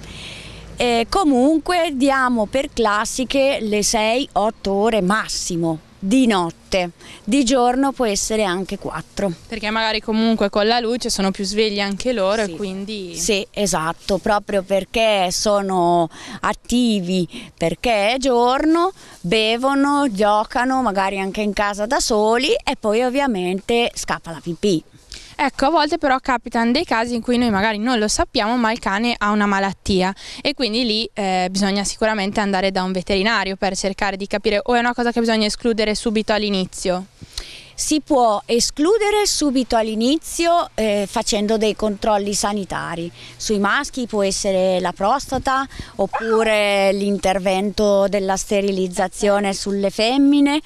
E comunque diamo per classiche le 6-8 ore massimo di notte, di giorno può essere anche 4. Perché magari comunque con la luce sono più svegli anche loro sì. e quindi... Sì, esatto, proprio perché sono attivi, perché è giorno, bevono, giocano, magari anche in casa da soli e poi ovviamente scappa la pipì. Ecco, a volte però capitano dei casi in cui noi magari non lo sappiamo, ma il cane ha una malattia e quindi lì eh, bisogna sicuramente andare da un veterinario per cercare di capire o è una cosa che bisogna escludere subito all'inizio. Si può escludere subito all'inizio eh, facendo dei controlli sanitari. Sui maschi può essere la prostata oppure l'intervento della sterilizzazione sulle femmine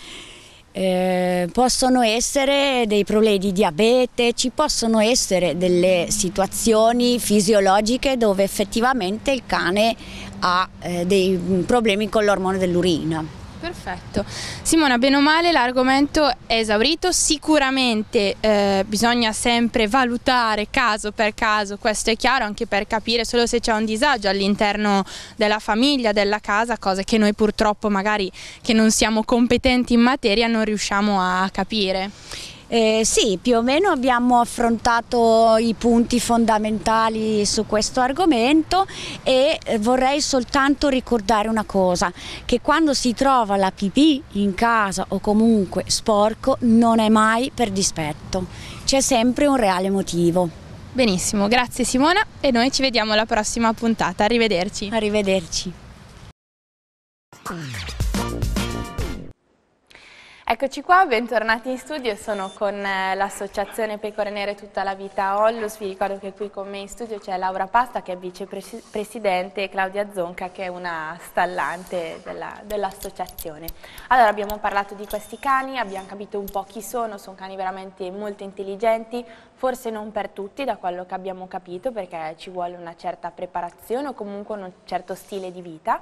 eh, possono essere dei problemi di diabete, ci possono essere delle situazioni fisiologiche dove effettivamente il cane ha eh, dei problemi con l'ormone dell'urina. Perfetto. Simona, bene o male l'argomento è esaurito, sicuramente eh, bisogna sempre valutare caso per caso, questo è chiaro, anche per capire solo se c'è un disagio all'interno della famiglia, della casa, cose che noi purtroppo magari che non siamo competenti in materia non riusciamo a capire. Eh, sì, più o meno abbiamo affrontato i punti fondamentali su questo argomento e eh, vorrei soltanto ricordare una cosa, che quando si trova la pipì in casa o comunque sporco non è mai per dispetto, c'è sempre un reale motivo. Benissimo, grazie Simona e noi ci vediamo alla prossima puntata, arrivederci. Arrivederci. Eccoci qua, bentornati in studio, sono con eh, l'associazione Pecore Nere tutta la vita Ollus, vi ricordo che qui con me in studio c'è Laura Pasta che è vicepresidente e Claudia Zonca che è una stallante dell'associazione. Dell allora abbiamo parlato di questi cani, abbiamo capito un po' chi sono, sono cani veramente molto intelligenti, forse non per tutti da quello che abbiamo capito perché ci vuole una certa preparazione o comunque un certo stile di vita.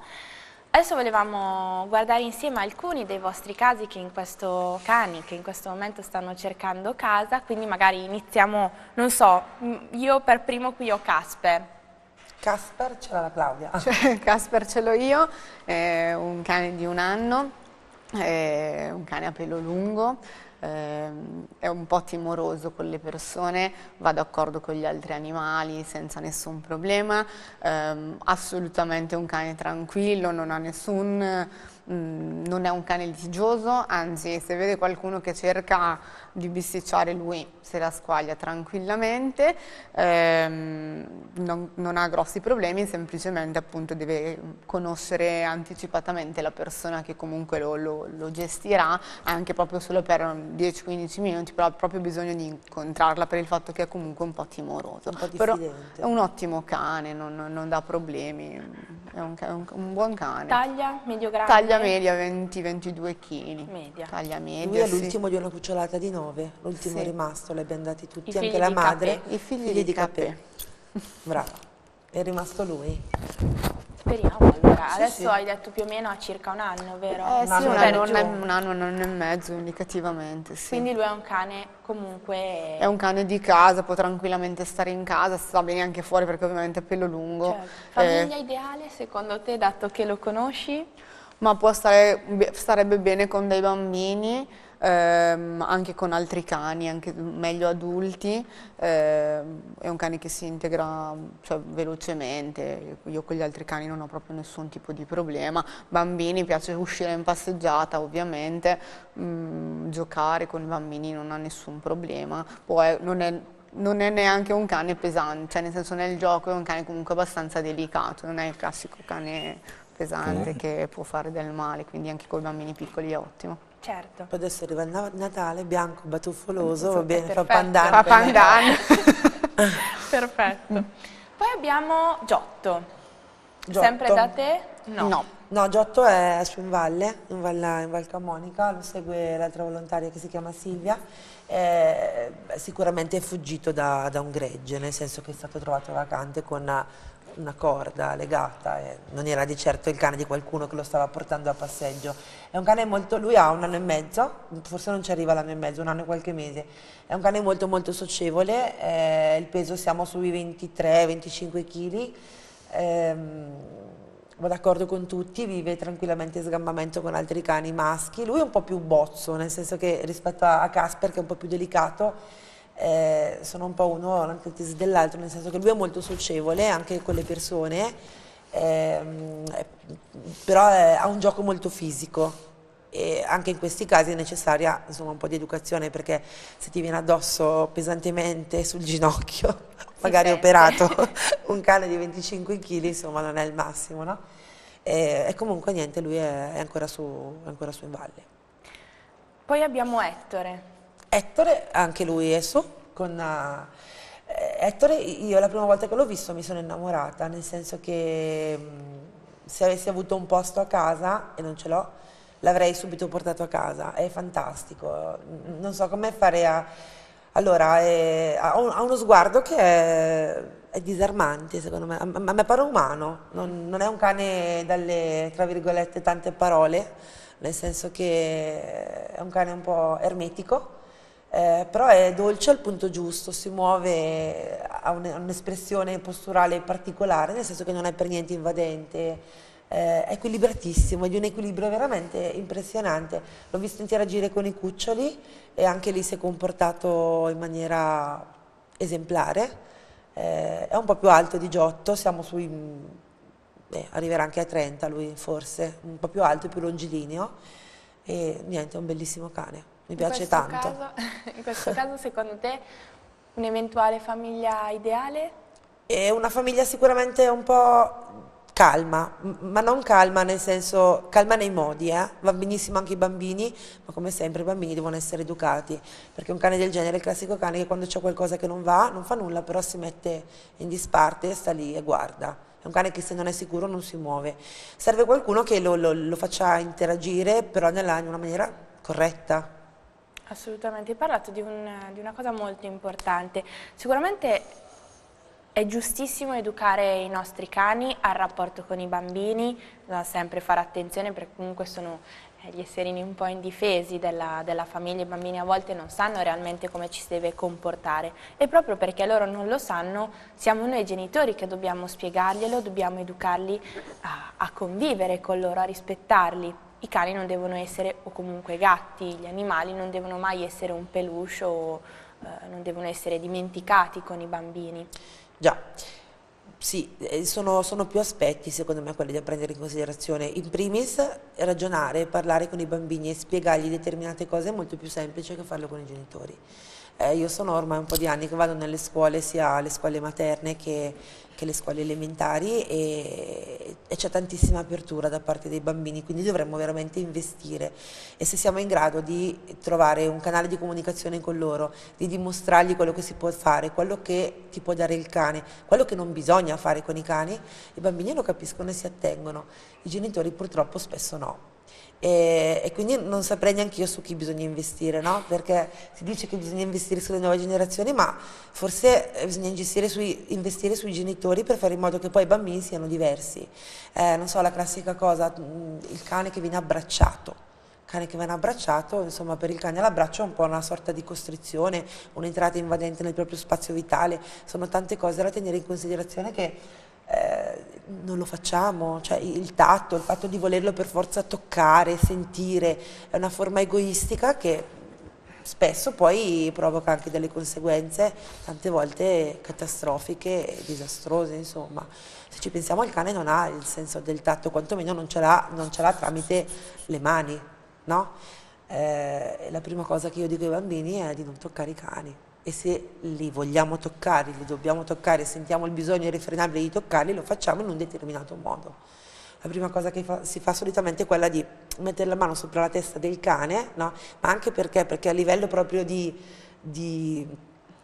Adesso volevamo guardare insieme alcuni dei vostri casi che in questo cani, che in questo momento stanno cercando casa, quindi magari iniziamo, non so, io per primo qui ho Casper. Casper ce l'ha la Claudia. Cioè, *laughs* Casper ce l'ho io, è un cane di un anno, è un cane a pelo lungo, Ehm, è un po' timoroso con le persone, va d'accordo con gli altri animali senza nessun problema, ehm, assolutamente un cane tranquillo, non ha nessun Mm, non è un cane litigioso, anzi se vede qualcuno che cerca di bisticciare lui se la squaglia tranquillamente, ehm, non, non, ha grossi problemi, semplicemente appunto deve conoscere anticipatamente la persona che comunque lo, lo, lo gestirà, anche proprio solo per 10-15 minuti, però ha proprio bisogno di incontrarla per il fatto che è comunque un po' timoroso. Un po' però è un ottimo cane, non, non dà problemi, è un, un, un, buon cane. Taglia medio grande? Taglia media 20-22 kg. Media. Taglia media. Lui è l'ultimo sì. di una cucciolata di 9, l'ultimo sì. è rimasto, li abbiamo dati tutti, I anche la madre. I figli, figli di Capè. Bravo, è rimasto lui. Speriamo allora, sì, adesso sì. hai detto più o meno a circa un anno, vero? Eh un sì, anno, un, anno, un, anno, un anno e mezzo indicativamente, sì. Quindi lui è un cane comunque... È un cane di casa, può tranquillamente stare in casa, sta bene anche fuori perché ovviamente ha pelo lungo. Certo. Famiglia eh. ideale secondo te, dato che lo conosci? ma può stare, starebbe bene con dei bambini, ehm, anche con altri cani, anche meglio adulti, eh, è un cane che si integra cioè, velocemente, io con gli altri cani non ho proprio nessun tipo di problema, bambini piace uscire in passeggiata ovviamente, mm, giocare con i bambini non ha nessun problema, poi non è non è neanche un cane pesante, cioè nel senso nel gioco è un cane comunque abbastanza delicato, non è il classico cane pesante mm. che può fare del male, quindi anche con i bambini piccoli è ottimo. Certo. Poi adesso arriva il Natale, bianco, batuffoloso, va bene, fa pandan. Fa pandan. perfetto. Poi abbiamo Giotto. Giotto. Sempre da te? No. no. No, Giotto è su in valle, in, Val, in Val Camonica, lo segue l'altra volontaria che si chiama Silvia. Eh, sicuramente è fuggito da, da, un gregge, nel senso che è stato trovato vacante con una corda legata e non era di certo il cane di qualcuno che lo stava portando a passeggio. È un cane molto, lui ha un anno e mezzo, forse non ci arriva l'anno e mezzo, un anno e qualche mese. È un cane molto molto socievole, eh, il peso siamo sui 23-25 kg. Ehm, va d'accordo con tutti, vive tranquillamente sgambamento con altri cani maschi. Lui è un po' più bozzo, nel senso che rispetto a Casper che è un po' più delicato, eh, sono un po' uno l'antitesi dell'altro, nel senso che lui è molto socievole anche con le persone, ehm, però è, ha un gioco molto fisico e anche in questi casi è necessaria insomma, un po' di educazione perché se ti viene addosso pesantemente sul ginocchio, magari sente. operato, *laughs* un cane di 25 kg insomma non è il massimo, no? E, e comunque niente, lui è, è, ancora su, è ancora su in valle. Poi abbiamo Ettore. Ettore, anche lui è su, con... Uh, Ettore, io la prima volta che l'ho visto mi sono innamorata, nel senso che mh, se avessi avuto un posto a casa, e non ce l'ho, l'avrei subito portato a casa, è fantastico, non so come fare a... Allora, è, ha, uno sguardo che è, è disarmante secondo me, a, a me pare umano, non, non, è un cane dalle, tra virgolette, tante parole, nel senso che è un cane un po' ermetico, eh, però è dolce al punto giusto, si muove, ha un'espressione posturale particolare, nel senso che non è per niente invadente, eh, è equilibratissimo, è di un equilibrio veramente impressionante. L'ho visto interagire con i cuccioli e anche lì si è comportato in maniera esemplare. Eh, è un po' più alto di Giotto, siamo sui... Beh, arriverà anche a 30 lui forse, un po' più alto e più longilineo e niente, è un bellissimo cane mi piace tanto. Caso, *laughs* in questo caso secondo te un'eventuale famiglia ideale? È una famiglia sicuramente un po' calma, ma non calma nel senso, calma nei modi, eh? va benissimo anche i bambini, ma come sempre i bambini devono essere educati, perché un cane del genere è il classico cane che quando c'è qualcosa che non va, non fa nulla, però si mette in disparte, sta lì e guarda. È un cane che se non è sicuro non si muove. Serve qualcuno che lo, lo, lo faccia interagire, però nella, in una maniera corretta, Assolutamente, hai parlato di, un, di una cosa molto importante. Sicuramente è giustissimo educare i nostri cani al rapporto con i bambini, bisogna sempre fare attenzione perché comunque sono gli esserini un po' indifesi della, della, famiglia, i bambini a volte non sanno realmente come ci si deve comportare e proprio perché loro non lo sanno siamo noi genitori che dobbiamo spiegarglielo, dobbiamo educarli a, a convivere con loro, a rispettarli. I cani non devono essere, o comunque i gatti, gli animali non devono mai essere un peluche o eh, non devono essere dimenticati con i bambini. Già. Sì, eh, sono, sono, più aspetti secondo me quelli da prendere in considerazione. In primis ragionare, parlare con i bambini e spiegargli determinate cose è molto più semplice che farlo con i genitori. Eh, io sono ormai un po' di anni che vado nelle scuole, sia le scuole materne che che le scuole elementari e, e c'è tantissima apertura da parte dei bambini, quindi dovremmo veramente investire e se siamo in grado di trovare un canale di comunicazione con loro, di dimostrargli quello che si può fare, quello che ti può dare il cane, quello che non bisogna fare con i cani, i bambini lo capiscono e si attengono, i genitori purtroppo spesso no. E, e, quindi non saprei neanche io su chi bisogna investire, no? perché si dice che bisogna investire sulle nuove generazioni, ma forse eh, bisogna investire sui, investire sui genitori per fare in modo che poi i bambini siano diversi. Eh, non so, la classica cosa, mm, il cane che viene abbracciato. Cane che viene abbracciato, insomma per il cane l'abbraccio è un po' una sorta di costrizione, un'entrata invadente nel proprio spazio vitale, sono tante cose da tenere in considerazione che non lo facciamo, cioè il tatto, il fatto di volerlo per forza toccare, sentire, è una forma egoistica che spesso poi provoca anche delle conseguenze, tante volte catastrofiche e disastrose, insomma. Se ci pensiamo il cane non ha il senso del tatto, quantomeno non ce l'ha, tramite le mani, no? Eh, la prima cosa che io dico ai bambini è di non toccare i cani e se li vogliamo toccare, li dobbiamo toccare, sentiamo il bisogno irrefrenabile di toccarli, lo facciamo in un determinato modo. La prima cosa che fa, si fa solitamente è quella di mettere la mano sopra la testa del cane, no? ma anche perché? Perché a livello proprio di, di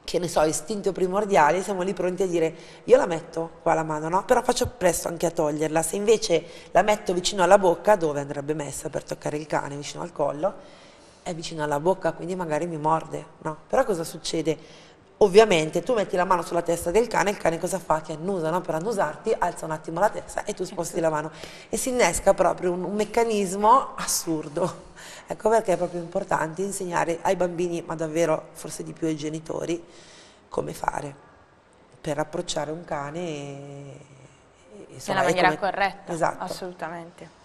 che ne so, istinto primordiale, siamo lì pronti a dire io la metto qua la mano, no? però faccio presto anche a toglierla, se invece la metto vicino alla bocca, dove andrebbe messa per toccare il cane, vicino al collo, è vicino alla bocca, quindi magari mi morde, no? Però cosa succede? Ovviamente tu metti la mano sulla testa del cane, il cane cosa fa? Ti annusa, no? Per annusarti alza un attimo la testa e tu sposti la mano e si innesca proprio un, un meccanismo assurdo. *laughs* Ecco perché è proprio importante insegnare ai bambini, ma davvero forse di più ai genitori, come fare per approcciare un cane e, insomma, nella maniera come... corretta, esatto. assolutamente.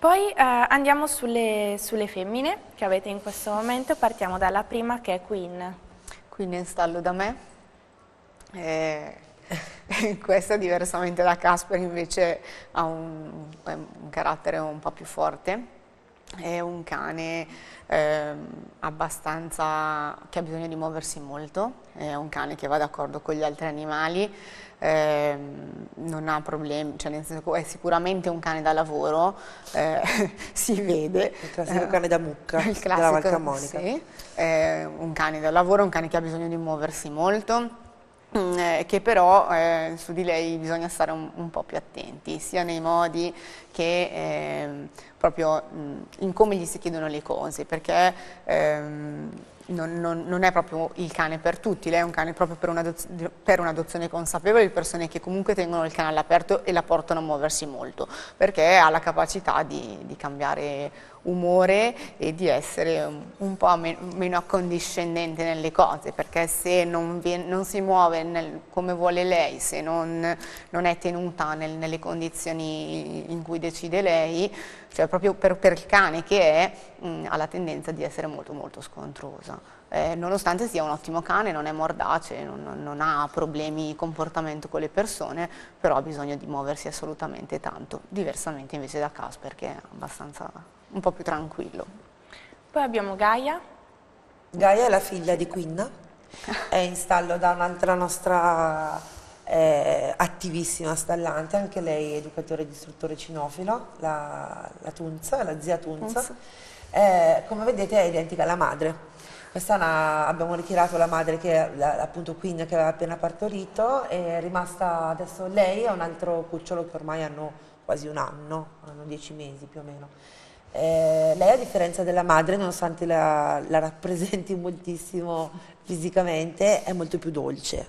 Poi eh, andiamo sulle, sulle, femmine che avete in questo momento, partiamo dalla prima che è Queen. Queen è in stallo da me, e *laughs* questa diversamente da Casper invece ha un, un carattere un po' più forte, è un cane eh, abbastanza che ha bisogno di muoversi molto, è un cane che va d'accordo con gli altri animali, eh, non ha problemi, cioè nel senso è sicuramente un cane da lavoro, eh, *laughs* si vede. Il classico cane da mucca il classico, della Valcamonica. Sì, è un cane da lavoro, un cane che ha bisogno di muoversi molto, che però eh, su di lei bisogna stare un, un, po' più attenti, sia nei modi che eh, proprio mh, mm, in come gli si chiedono le cose, perché ehm, non, non, non, è proprio il cane per tutti, lei è un cane proprio per un'adozione un consapevole di persone che comunque tengono il canale aperto e la portano a muoversi molto, perché ha la capacità di, di cambiare umore e di essere un, po' meno, accondiscendente nelle cose, perché se non, non si muove nel, come vuole lei, se non, non è tenuta nel, nelle condizioni in cui decide lei, cioè proprio per, per il cane che è, mh, ha la tendenza di essere molto molto scontrosa. Eh, nonostante sia un ottimo cane, non è mordace, non, non, ha problemi di comportamento con le persone, però ha bisogno di muoversi assolutamente tanto, diversamente invece da Casper che è abbastanza un po' più tranquillo. Poi abbiamo Gaia. Gaia è la figlia di Queen, è in stallo da un'altra nostra eh, attivissima stallante, anche lei educatore ed istruttore cinofilo, la, la Tunza, la zia Tunza. Eh, come vedete è identica alla madre. Quest'anno abbiamo ritirato la madre che la, appunto Queen che aveva appena partorito e è rimasta adesso lei e un altro cucciolo che ormai hanno quasi un anno, hanno dieci mesi più o meno. Eh, lei a differenza della madre, nonostante la, la rappresenti *laughs* moltissimo fisicamente, è molto più dolce.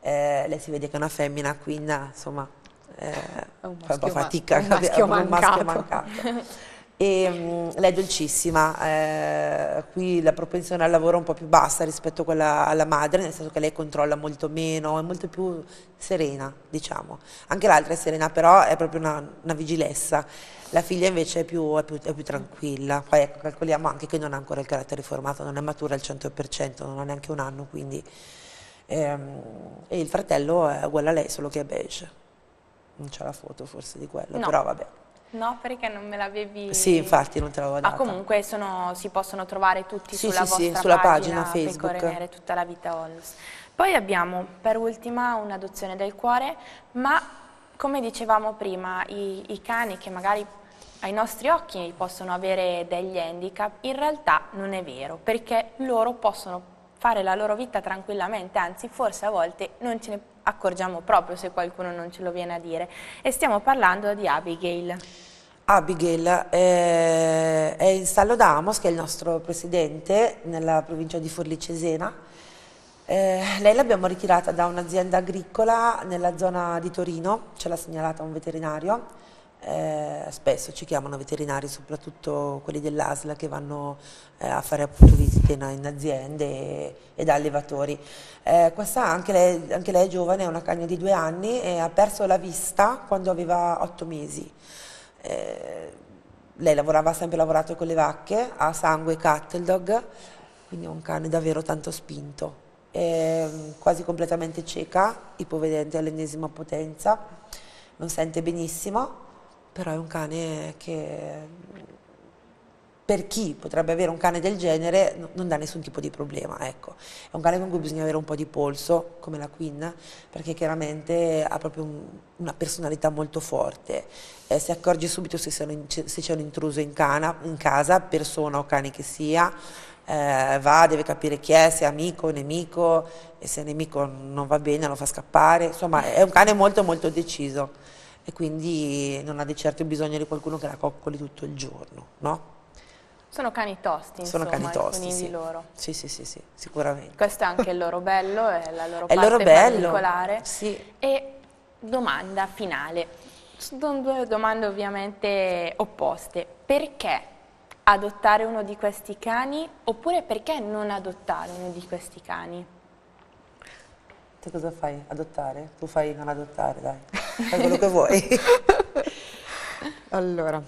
Eh, lei si vede che è una femmina, quindi insomma eh, fa un po' fatica, un maschio, un maschio mancato. *laughs* E, um, lei è dolcissima, eh, qui la propensione al lavoro è un po' più bassa rispetto a quella alla madre, nel senso che lei controlla molto meno, è molto più serena, diciamo. Anche l'altra è serena, però è proprio una, una vigilessa. La figlia invece è più, è, più, è più, tranquilla, poi ecco, calcoliamo anche che non ha ancora il carattere formato, non è matura al 100%, non ha neanche un anno, quindi... Ehm, e il fratello è uguale a lei, solo che è beige. Non c'è la foto forse di quello, no. però vabbè. No, perché non me l'avevi... Sì, infatti non te l'avevo data. Ma comunque sono, si possono trovare tutti sì, sulla sì, vostra sì, sulla pagina, pagina Facebook. Pecore Nere, tutta la vita Olls. Poi abbiamo per ultima un'adozione del cuore, ma come dicevamo prima, i, i cani che magari ai nostri occhi possono avere degli handicap, in realtà non è vero, perché loro possono fare la loro vita tranquillamente, anzi forse a volte non ce ne accorgiamo proprio se qualcuno non ce lo viene a dire. E stiamo parlando di Abigail. Abigail eh, è in Stallo d'Amos, che è il nostro presidente nella provincia di Forlì Cesena. Eh, lei l'abbiamo ritirata da un'azienda agricola nella zona di Torino, ce l'ha segnalata un veterinario eh, spesso ci chiamano veterinari, soprattutto quelli dell'ASL che vanno eh, a fare appunto visite in, in aziende e, e, da allevatori. Eh, questa anche lei, anche lei, è giovane, è una cagna di due anni e ha perso la vista quando aveva otto mesi. Eh, lei lavorava, ha sempre lavorato con le vacche, ha sangue cattle dog, quindi è un cane davvero tanto spinto. È quasi completamente cieca, ipovedente all'ennesima potenza, non sente benissimo, però è un cane che per chi potrebbe avere un cane del genere non dà nessun tipo di problema, ecco. È un cane con cui bisogna avere un po' di polso, come la Queen, perché chiaramente ha proprio un, una personalità molto forte. Eh, si accorge subito se, c'è un intruso in, cana, in, casa, persona o cane che sia, eh, va, deve capire chi è, se è amico o nemico, e se è nemico non va bene lo fa scappare, insomma è un cane molto molto deciso e quindi non ha di certo bisogno di qualcuno che la coccoli tutto il giorno, no? Sono cani tosti, Sono cani tosti, sì. loro. Sì, sì, sì, sì, sicuramente. Questo è anche il loro bello, è la loro è parte loro bello, particolare. Sì. E domanda finale, sono due domande ovviamente opposte. Perché adottare uno di questi cani oppure perché non adottare uno di questi cani? Te cosa fai? Adottare? Tu fai non adottare, dai. Fai quello che vuoi. *laughs* allora,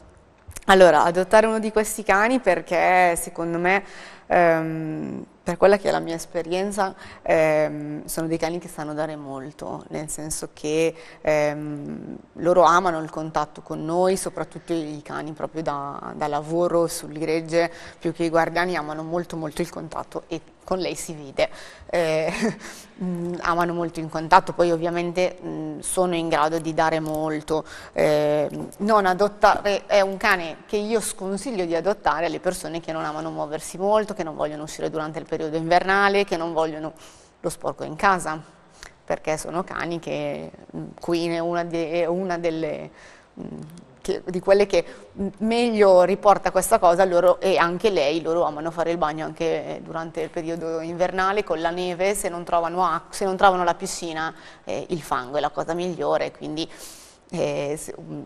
allora, adottare uno di questi cani perché secondo me ehm, per quella che è la mia esperienza, ehm, sono dei cani che sanno dare molto, nel senso che ehm, loro amano il contatto con noi, soprattutto i cani proprio da, da lavoro sul gregge, più che i guardiani amano molto molto il contatto e con lei si vede. Eh, *laughs* amano molto il contatto, poi ovviamente mh, sono in grado di dare molto. Eh, non adottare è un cane che io sconsiglio di adottare alle persone che non amano muoversi molto, che non vogliono uscire durante il periodo invernale, che non vogliono lo sporco in casa, perché sono cani che Queen è una, de, una delle... Mh, che, di quelle che meglio riporta questa cosa loro, e anche lei, loro amano fare il bagno anche durante il periodo invernale con la neve, se non trovano, se non trovano la piscina eh, il fango è la cosa migliore, quindi eh,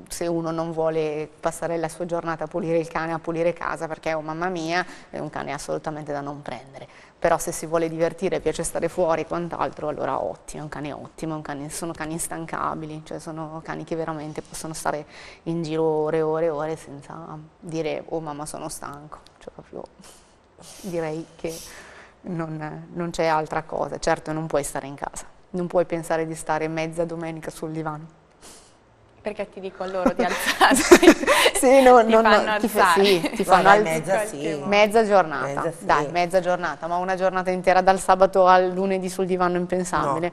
se, uno non vuole passare la sua giornata a pulire il cane, a pulire casa perché oh mamma mia è un cane assolutamente da non prendere però se si vuole divertire, piace stare fuori e quant'altro, allora ottimo, è un cane ottimo, un cane, sono cani instancabili, cioè sono cani che veramente possono stare in giro ore e ore e ore senza dire oh mamma sono stanco, cioè proprio direi che non, non c'è altra cosa, certo non puoi stare in casa, non puoi pensare di stare mezza domenica sul divano perché ti dico loro di *laughs* alzarsi. sì, no, *laughs* ti no, fanno no. Ti, sì, ti fanno alzare. Mezza, sì. mezza giornata, mezza, sì. dai, mezza giornata, ma una giornata intera dal sabato al lunedì sul divano impensabile.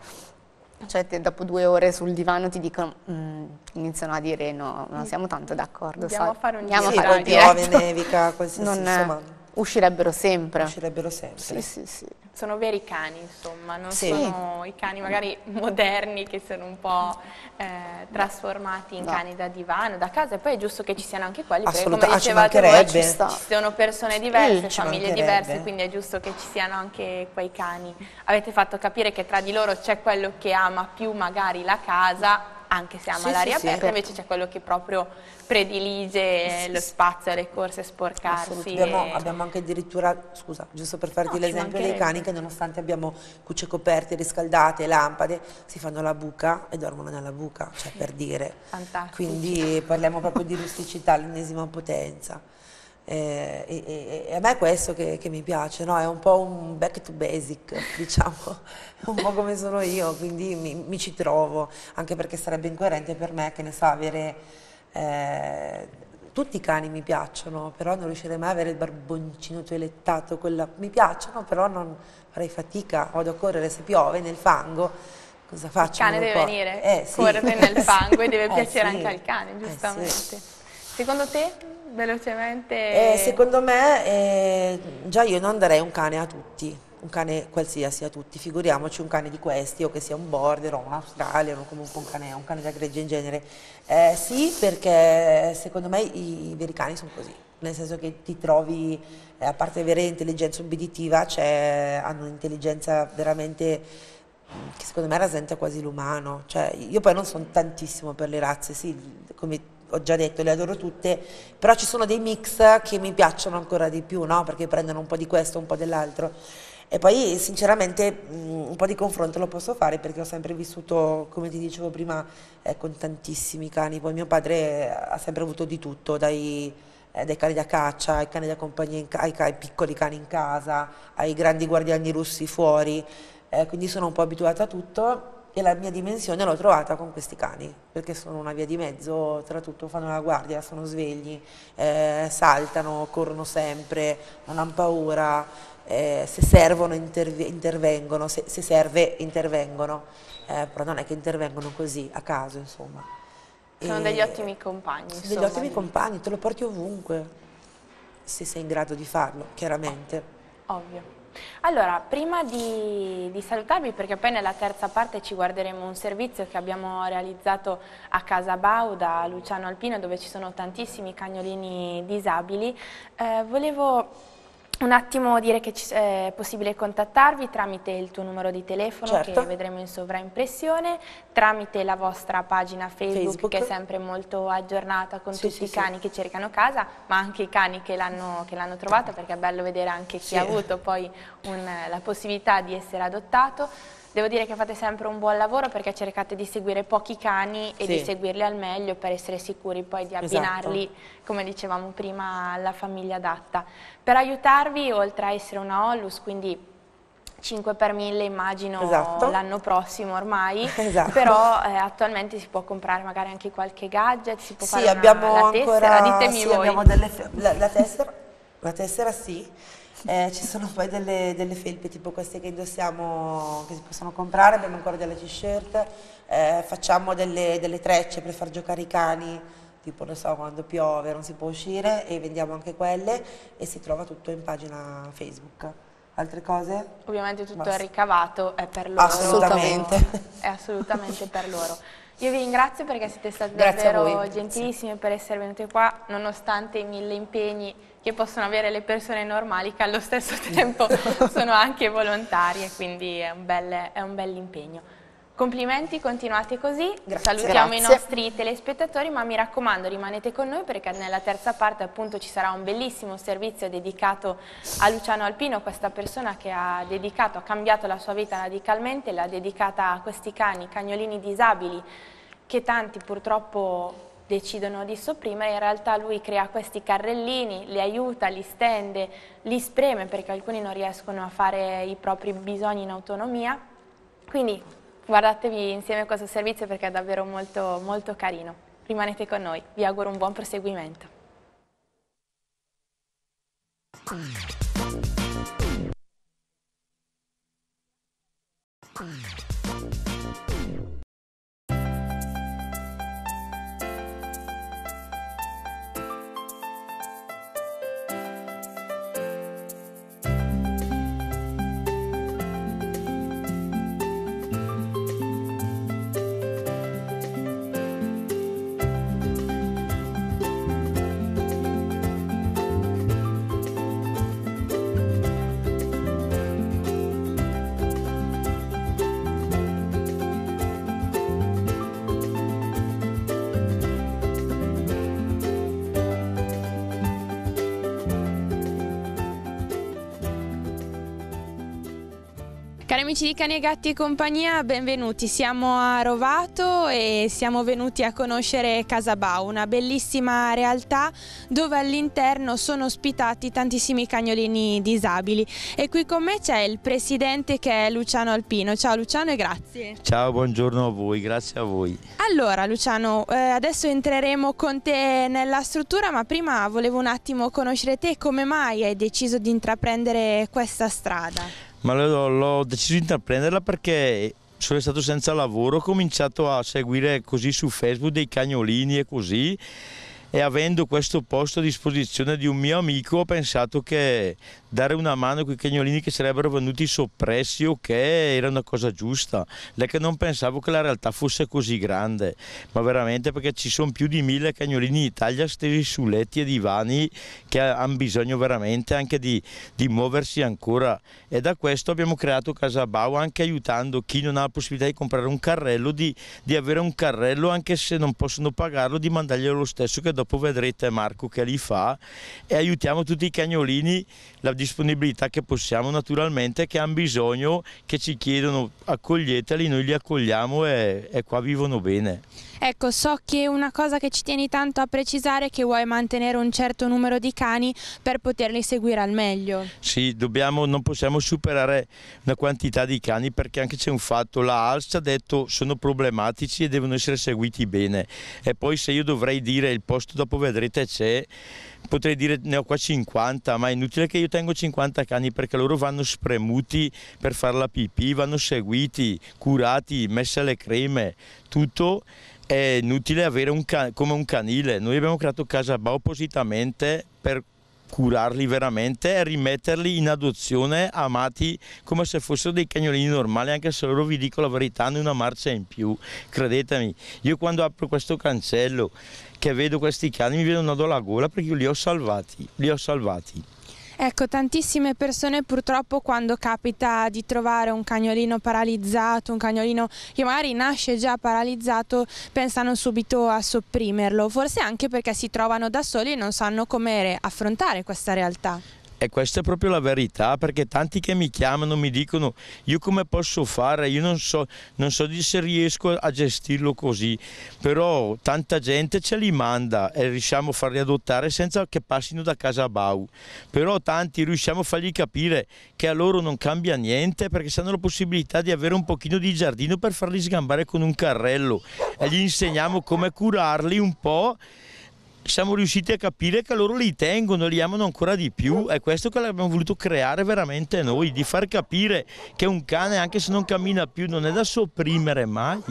No. Cioè, te, dopo due ore sul divano ti dicono, mm, iniziano a dire no, non siamo tanto d'accordo. Andiamo a fare un Andiamo giro. a fare un piove, nevica, qualsiasi, non, insomma. Uscirebbero sempre. Uscirebbero sempre. Sì, sì, sì sono veri cani, insomma, non sì. sono i cani magari moderni che sono un po' eh, trasformati in no. cani da divano, da casa e poi è giusto che ci siano anche quelli, perché come ah, dicevate voi ci, ci, sono persone diverse, sì, famiglie diverse, quindi è giusto che ci siano anche quei cani. Avete fatto capire che tra di loro c'è quello che ama più magari la casa anche se ama sì, l'aria sì, aperta, sì. invece c'è quello che proprio predilige lo spazio, le corse, sporcarsi. Abbiamo, e... abbiamo, anche addirittura, scusa, giusto per farti no, l'esempio dei cani, che nonostante abbiamo cucce coperte, riscaldate, lampade, si fanno la buca e dormono nella buca, cioè per dire. Fantastico. Quindi parliamo proprio di rusticità all'ennesima potenza. Eh, e, e, e, a me è questo che, che mi piace, no? è un po' un back to basic, *laughs* diciamo, un po' come sono io, quindi mi, mi, ci trovo, anche perché sarebbe incoerente per me, che ne so, avere... Eh, tutti i cani mi piacciono, però non riuscirei mai a avere il barboncino toilettato, quella, mi piacciono, però non farei fatica, vado a correre se piove nel fango, cosa faccio? Il cane deve venire, eh, sì. correre nel fango e deve *laughs* eh, piacere sì. anche al cane, giustamente. Eh, sì. Secondo te, velocemente? Eh, secondo me, eh, già io non darei un cane a tutti, un cane qualsiasi a tutti, figuriamoci un cane di questi, o che sia un border, o un australian, o comunque un cane, un cane da gregge in genere. Eh, sì, perché secondo me i, i veri cani sono così, nel senso che ti trovi, eh, a parte avere intelligenza ubbiditiva, hanno un'intelligenza veramente che secondo me rasenta quasi l'umano. Cioè, io poi non sono tantissimo per le razze, sì, come ho già detto, le adoro tutte, però ci sono dei mix che mi piacciono ancora di più, no? perché prendono un po' di questo, un po' dell'altro. E poi sinceramente mh, un po' di confronto lo posso fare perché ho sempre vissuto, come ti dicevo prima, eh, con tantissimi cani. Poi mio padre ha sempre avuto di tutto, dai, eh, dai cani da caccia, ai cani da compagnia, ai, ai, piccoli cani in casa, ai grandi guardiani russi fuori. Eh, quindi sono un po' abituata a tutto e la mia dimensione l'ho trovata con questi cani, perché sono una via di mezzo, tra tutto fanno la guardia, sono svegli, eh, saltano, corrono sempre, non hanno paura, eh, se servono interv intervengono, se, se, serve intervengono, eh, però non è che intervengono così, a caso insomma. Sono e degli ottimi compagni. Sono degli ottimi compagni, te lo porti ovunque, se sei in grado di farlo, chiaramente. Ovvio. Allora, prima di, di, salutarvi, perché poi nella terza parte ci guarderemo un servizio che abbiamo realizzato a Casa Bau da Luciano Alpino, dove ci sono tantissimi cagnolini disabili, eh, volevo un attimo dire che è possibile contattarvi tramite il tuo numero di telefono certo. che vedremo in sovraimpressione, tramite la vostra pagina Facebook, Facebook. che è sempre molto aggiornata con sì, tutti sì, i cani sì. che cercano casa, ma anche i cani che l'hanno trovata perché è bello vedere anche chi ha avuto poi un, la possibilità di essere adottato. Devo dire che fate sempre un buon lavoro perché cercate di seguire pochi cani e sì. di seguirli al meglio per essere sicuri poi di esatto. abbinarli, esatto. come dicevamo prima, alla famiglia adatta. Per aiutarvi, oltre a essere una Ollus, quindi 5 per 1000 immagino esatto. l'anno prossimo ormai, *laughs* esatto. però eh, attualmente si può comprare magari anche qualche gadget, si può sì, fare abbiamo una, la tessera, ditemi sì, voi. Abbiamo delle, la, la, tessera, la tessera sì, eh, ci sono poi delle, delle, felpe tipo queste che indossiamo, che si possono comprare, abbiamo ancora delle t-shirt, eh, facciamo delle, delle, trecce per far giocare i cani, tipo non so quando piove non si può uscire e vendiamo anche quelle e si trova tutto in pagina Facebook. Altre cose? Ovviamente tutto Basta. il ricavato è per loro. Assolutamente. È assolutamente per loro. Io vi ringrazio perché siete stati Grazie davvero gentilissimi per essere venuti qua, nonostante i mille impegni che possono avere le persone normali che allo stesso tempo *laughs* sono anche volontarie, quindi è un bel, è un bel impegno. Complimenti, continuate così, Grazie. salutiamo Grazie. i nostri telespettatori ma mi raccomando rimanete con noi perché nella terza parte appunto ci sarà un bellissimo servizio dedicato a Luciano Alpino, questa persona che ha dedicato, ha cambiato la sua vita radicalmente, l'ha dedicata a questi cani, cagnolini disabili che tanti purtroppo decidono di sopprimere, in realtà lui crea questi carrellini, li aiuta, li stende, li spreme perché alcuni non riescono a fare i propri bisogni in autonomia. Quindi guardatevi insieme questo servizio perché è davvero molto, molto carino. Rimanete con noi, vi auguro un buon proseguimento. Mm. Amici di Cani e Gatti e compagnia, benvenuti. Siamo a Rovato e siamo venuti a conoscere Casabau, una bellissima realtà dove all'interno sono ospitati tantissimi cagnolini disabili. E qui con me c'è il presidente che è Luciano Alpino. Ciao Luciano e grazie. Ciao, buongiorno a voi, grazie a voi. Allora Luciano, eh, adesso entreremo con te nella struttura, ma prima volevo un attimo conoscere te come mai hai deciso di intraprendere questa strada ma l'ho deciso di intraprenderla perché sono stato senza lavoro, ho cominciato a seguire così su Facebook dei cagnolini e così e avendo questo posto a disposizione di un mio amico ho pensato che dare una mano a quei cagnolini che sarebbero venuti soppressi o che era una cosa giusta. Lei che non pensavo che la realtà fosse così grande, ma veramente perché ci sono più di mille cagnolini in Italia stesi su letti e divani che hanno bisogno veramente anche di, di muoversi ancora e da questo abbiamo creato Casa Bau anche aiutando chi non ha la possibilità di comprare un carrello di, di avere un carrello anche se non possono pagarlo di mandarglielo lo stesso che dopo vedrete Marco che li fa e aiutiamo tutti i cagnolini la disponibilità che possiamo naturalmente che hanno bisogno che ci chiedono accoglieteli noi li accogliamo e, e qua vivono bene Ecco, so che una cosa che ci tieni tanto a precisare è che vuoi mantenere un certo numero di cani per poterli seguire al meglio. Sì, dobbiamo, non possiamo superare una quantità di cani perché anche c'è un fatto, la ALS ha detto sono problematici e devono essere seguiti bene e poi se io dovrei dire il posto dopo vedrete c'è potrei dire ne ho qua 50, ma è inutile che io tengo 50 cani perché loro vanno spremuti per fare la pipì, vanno seguiti, curati, messe le creme, tutto è inutile avere un come un canile. Noi abbiamo creato Casa Ba appositamente per curarli veramente e rimetterli in adozione amati come se fossero dei cagnolini normali anche se loro vi dico la verità hanno una marcia in più credetemi io quando apro questo cancello che vedo questi cani mi viene un nodo alla gola perché io li ho salvati li ho salvati Ecco, tantissime persone purtroppo quando capita di trovare un cagnolino paralizzato, un cagnolino che magari nasce già paralizzato, pensano subito a sopprimerlo, forse anche perché si trovano da soli e non sanno come affrontare questa realtà. E questa è proprio la verità, perché tanti che mi chiamano mi dicono io come posso fare, io non so, non so se riesco a gestirlo così, però tanta gente ce li manda e riusciamo a farli adottare senza che passino da casa a Bau. Però tanti riusciamo a fargli capire che a loro non cambia niente perché hanno la possibilità di avere un pochino di giardino per farli sgambare con un carrello e gli insegniamo come curarli un po' siamo riusciti a capire che loro li tengono, li amano ancora di più. È questo che abbiamo voluto creare veramente noi, di far capire che un cane, anche se non cammina più, non è da sopprimere mai,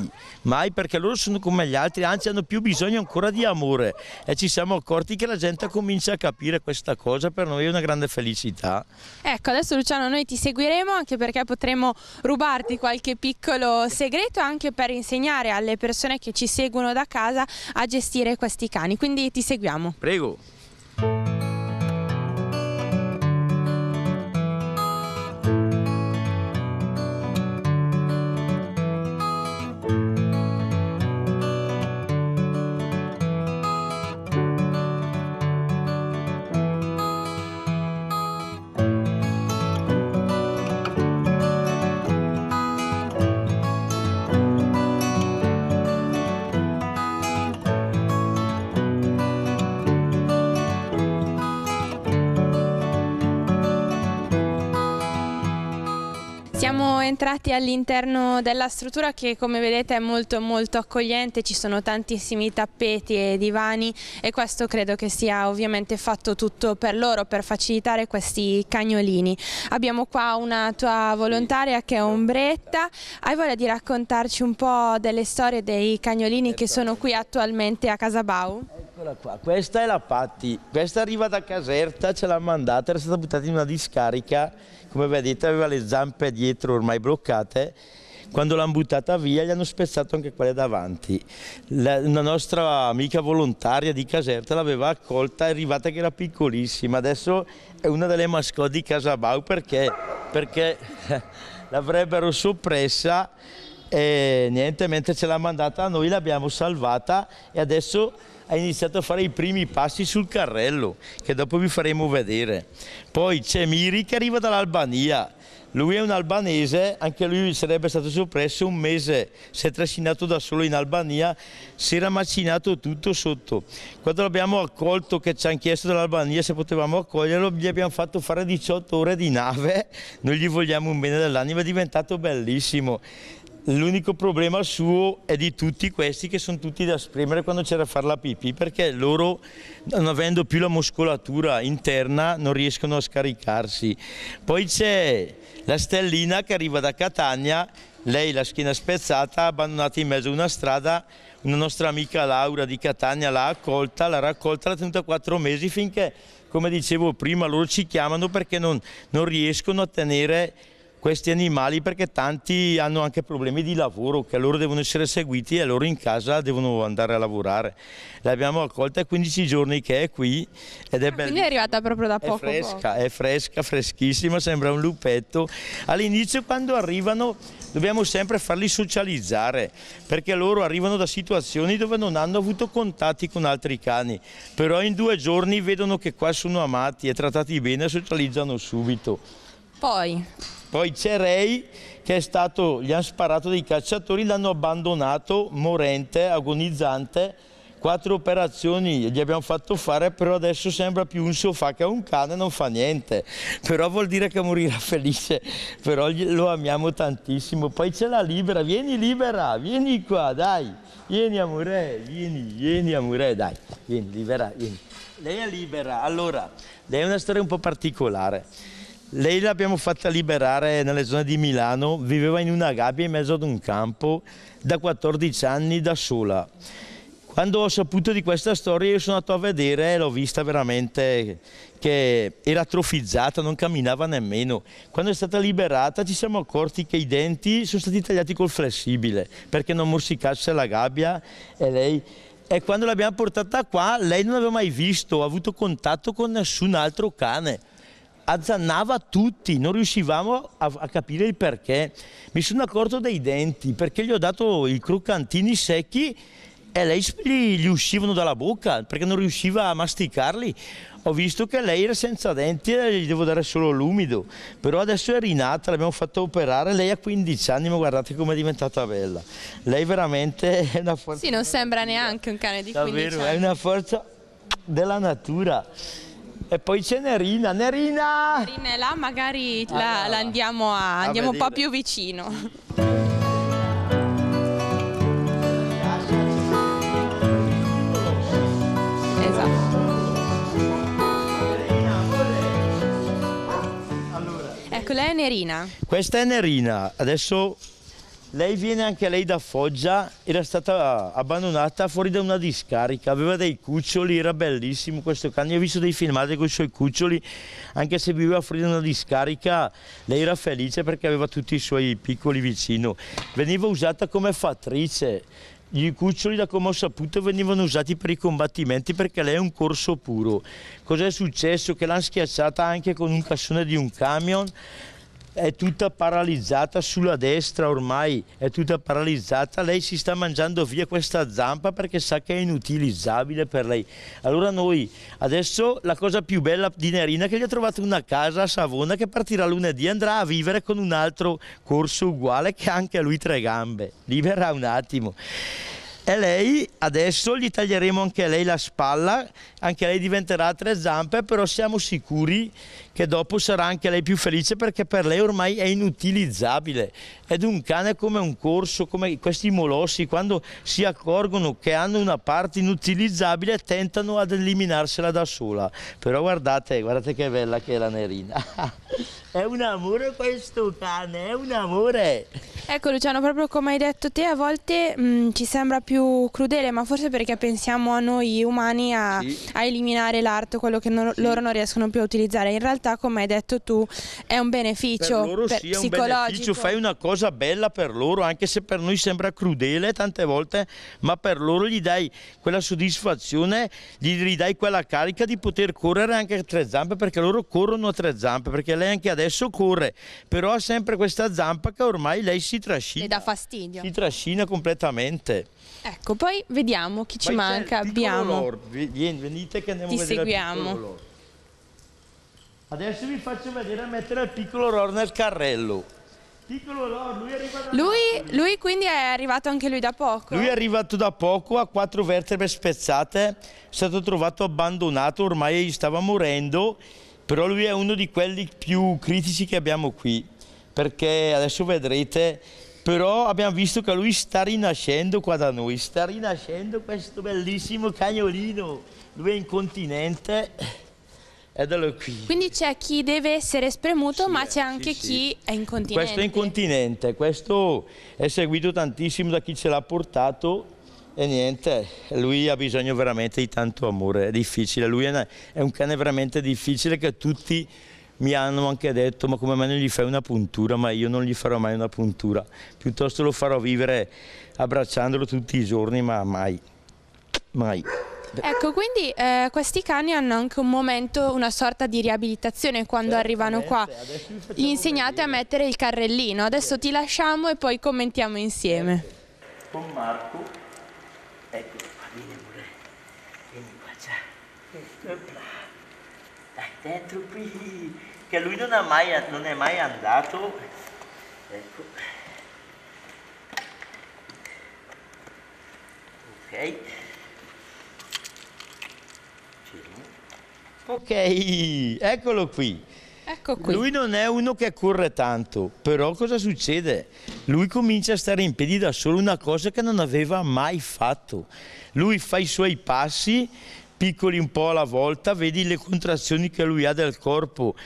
mai perché loro sono come gli altri, anzi hanno più bisogno ancora di amore. E ci siamo accorti che la gente comincia a capire questa cosa, per noi è una grande felicità. Ecco, adesso Luciano noi ti seguiremo anche perché potremo rubarti qualche piccolo segreto anche per insegnare alle persone che ci seguono da casa a gestire questi cani. Quindi ti ti seguiamo. Prego. Entrati all'interno della struttura che come vedete è molto molto accogliente, ci sono tantissimi tappeti e divani e questo credo che sia ovviamente fatto tutto per loro, per facilitare questi cagnolini. Abbiamo qua una tua volontaria che è Ombretta, hai voglia di raccontarci un po' delle storie dei cagnolini che sono qui attualmente a Casabau? Eccola qua, questa è la Patti, questa arriva da Caserta, ce l'ha mandata, era stata buttata in una discarica come vedete aveva le zampe dietro ormai bloccate quando l'hanno buttata via gli hanno spezzato anche quelle davanti. La, una nostra amica volontaria di Caserta l'aveva accolta, è arrivata che era piccolissima, adesso è una delle mascotte di Casabau perché, perché *laughs* l'avrebbero soppressa e niente, mentre ce l'ha mandata a noi l'abbiamo salvata e adesso ha iniziato a fare i primi passi sul carrello, che dopo vi faremo vedere. Poi c'è Miri che arriva dall'Albania, Lui è un albanese, anche lui sarebbe stato soppresso un mese, si è trascinato da solo in Albania, si era macinato tutto sotto. Quando l'abbiamo accolto, che ci hanno chiesto dall'Albania se potevamo accoglierlo, gli abbiamo fatto fare 18 ore di nave, noi gli vogliamo un bene dell'anima, è diventato bellissimo. L'unico problema suo è di tutti questi che sono tutti da spremere quando c'è da fare la pipì perché loro non avendo più la muscolatura interna non riescono a scaricarsi. Poi c'è la stellina che arriva da Catania, lei la schiena spezzata, abbandonata in mezzo a una strada, una nostra amica Laura di Catania l'ha accolta, l'ha raccolta, l'ha tenuta quattro mesi finché, come dicevo prima, loro ci chiamano perché non, non riescono a tenere questi animali perché tanti hanno anche problemi di lavoro che loro devono essere seguiti e loro in casa devono andare a lavorare. L'abbiamo accolta 15 giorni che è qui ed è ah, bella. Quindi è arrivata proprio da poco. È fresca, è fresca, freschissima, sembra un lupetto. All'inizio quando arrivano dobbiamo sempre farli socializzare perché loro arrivano da situazioni dove non hanno avuto contatti con altri cani, però in due giorni vedono che qua sono amati e trattati bene e socializzano subito. Poi poi c'è Ray che è stato, gli hanno sparato dei cacciatori, l'hanno abbandonato morente, agonizzante, quattro operazioni gli abbiamo fatto fare, però adesso sembra più un sofà che un cane, non fa niente, però vuol dire che morirà felice, però lo amiamo tantissimo. Poi c'è la Libera, vieni Libera, vieni qua, dai, vieni amore, vieni, vieni amore, dai, vieni Libera, vieni. Lei è Libera, allora, lei è una storia un po' particolare. Lei l'abbiamo fatta liberare nelle zone di Milano, viveva in una gabbia in mezzo ad un campo da 14 anni da sola. Quando ho saputo di questa storia io sono andato a vedere e l'ho vista veramente che era atrofizzata, non camminava nemmeno. Quando è stata liberata ci siamo accorti che i denti sono stati tagliati col flessibile perché non morsicasse la gabbia e lei e quando l'abbiamo portata qua lei non aveva mai visto, ha avuto contatto con nessun altro cane azzannava tutti, non riuscivamo a, a, capire il perché. Mi sono accorto dei denti perché gli ho dato i croccantini secchi e lei gli, gli uscivano dalla bocca perché non riusciva a masticarli. Ho visto che lei era senza denti e gli devo dare solo l'umido, però adesso è rinata, l'abbiamo fatta operare, lei ha 15 anni, ma guardate come è diventata bella. Lei veramente è una forza... Sì, non sembra neanche un cane di 15 Davvero, anni. è una forza della natura. E poi c'è Nerina, Nerina! Nerina è là, magari la, la andiamo, a, andiamo un po' più vicino. Esatto. Ecco, lei è Nerina. Questa è Nerina, adesso lei viene anche lei da Foggia, era stata abbandonata fuori da una discarica, aveva dei cuccioli, era bellissimo questo cane, ho visto dei filmati con i suoi cuccioli, anche se viveva fuori da una discarica, lei era felice perché aveva tutti i suoi piccoli vicino. Veniva usata come fattrice, i cuccioli da come ho saputo venivano usati per i combattimenti perché lei è un corso puro. Cos'è successo? Che l'hanno schiacciata anche con un cassone di un camion, è tutta paralizzata sulla destra ormai, è tutta paralizzata, lei si sta mangiando via questa zampa perché sa che è inutilizzabile per lei. Allora noi, adesso la cosa più bella di Nerina è che gli ha trovato una casa a Savona che partirà lunedì, andrà a vivere con un altro corso uguale che ha anche lui tre gambe, libera un attimo. E lei adesso gli taglieremo anche lei la spalla, anche lei diventerà a tre zampe, però siamo sicuri che dopo sarà anche lei più felice perché per lei ormai è inutilizzabile. Ed un cane come un corso, come questi molossi, quando si accorgono che hanno una parte inutilizzabile tentano ad eliminarsela da sola. Però guardate, guardate che bella che è la nerina. *laughs* è un amore questo cane, è un amore. Ecco Luciano, proprio come hai detto te, a volte mh, mm, ci sembra più crudele, ma forse perché pensiamo a noi umani a, sì. a eliminare l'arto, quello che non, sì. loro non riescono più a utilizzare. In realtà realtà, come hai detto tu, è un beneficio per loro per sì, è un beneficio, fai una cosa bella per loro, anche se per noi sembra crudele tante volte, ma per loro gli dai quella soddisfazione, gli ridai quella carica di poter correre anche a tre zampe, perché loro corrono a tre zampe, perché lei anche adesso corre, però ha sempre questa zampa che ormai lei si trascina. Le dà fastidio. Si trascina completamente. Ecco, poi vediamo chi ci manca. Abbiamo. Venite che andiamo Ti a vedere seguiamo. Adesso vi faccio vedere a mettere il piccolo Ror nel carrello. Piccolo Ror, lui è arrivato da lui, lui quindi è arrivato anche lui da poco? Lui è arrivato da poco, ha quattro vertebre spezzate, è stato trovato abbandonato, ormai stava morendo, però lui è uno di quelli più critici che abbiamo qui, perché adesso vedrete, però abbiamo visto che lui sta rinascendo qua da noi, sta rinascendo questo bellissimo cagnolino, lui è incontinente. Eccolo qui. Quindi c'è chi deve essere spremuto, sì, ma c'è anche sì, chi sì. è incontinente. Questo è incontinente, questo è seguito tantissimo da chi ce l'ha portato e niente, lui ha bisogno veramente di tanto amore, è difficile, lui è, un cane veramente difficile che tutti mi hanno anche detto ma come mai non gli fai una puntura, ma io non gli farò mai una puntura, piuttosto lo farò vivere abbracciandolo tutti i giorni, ma mai, mai. *laughs* Ecco, quindi eh, questi cani hanno anche un momento, una sorta di riabilitazione quando arrivano qua. Gli insegnate a mettere il carrellino. Adesso ti lasciamo e poi commentiamo insieme. Con Marco, ecco qua, vieni pure, vieni qua già, dai dentro qui, che lui non, mai, non è mai andato, ecco. Ok. Ok, eccolo qui. Ecco qui. Lui non è uno che corre tanto, però cosa succede? Lui comincia a stare in piedi da solo, una cosa che non aveva mai fatto. Lui fa i suoi passi, piccoli un po' alla volta, vedi le contrazioni che lui ha del corpo.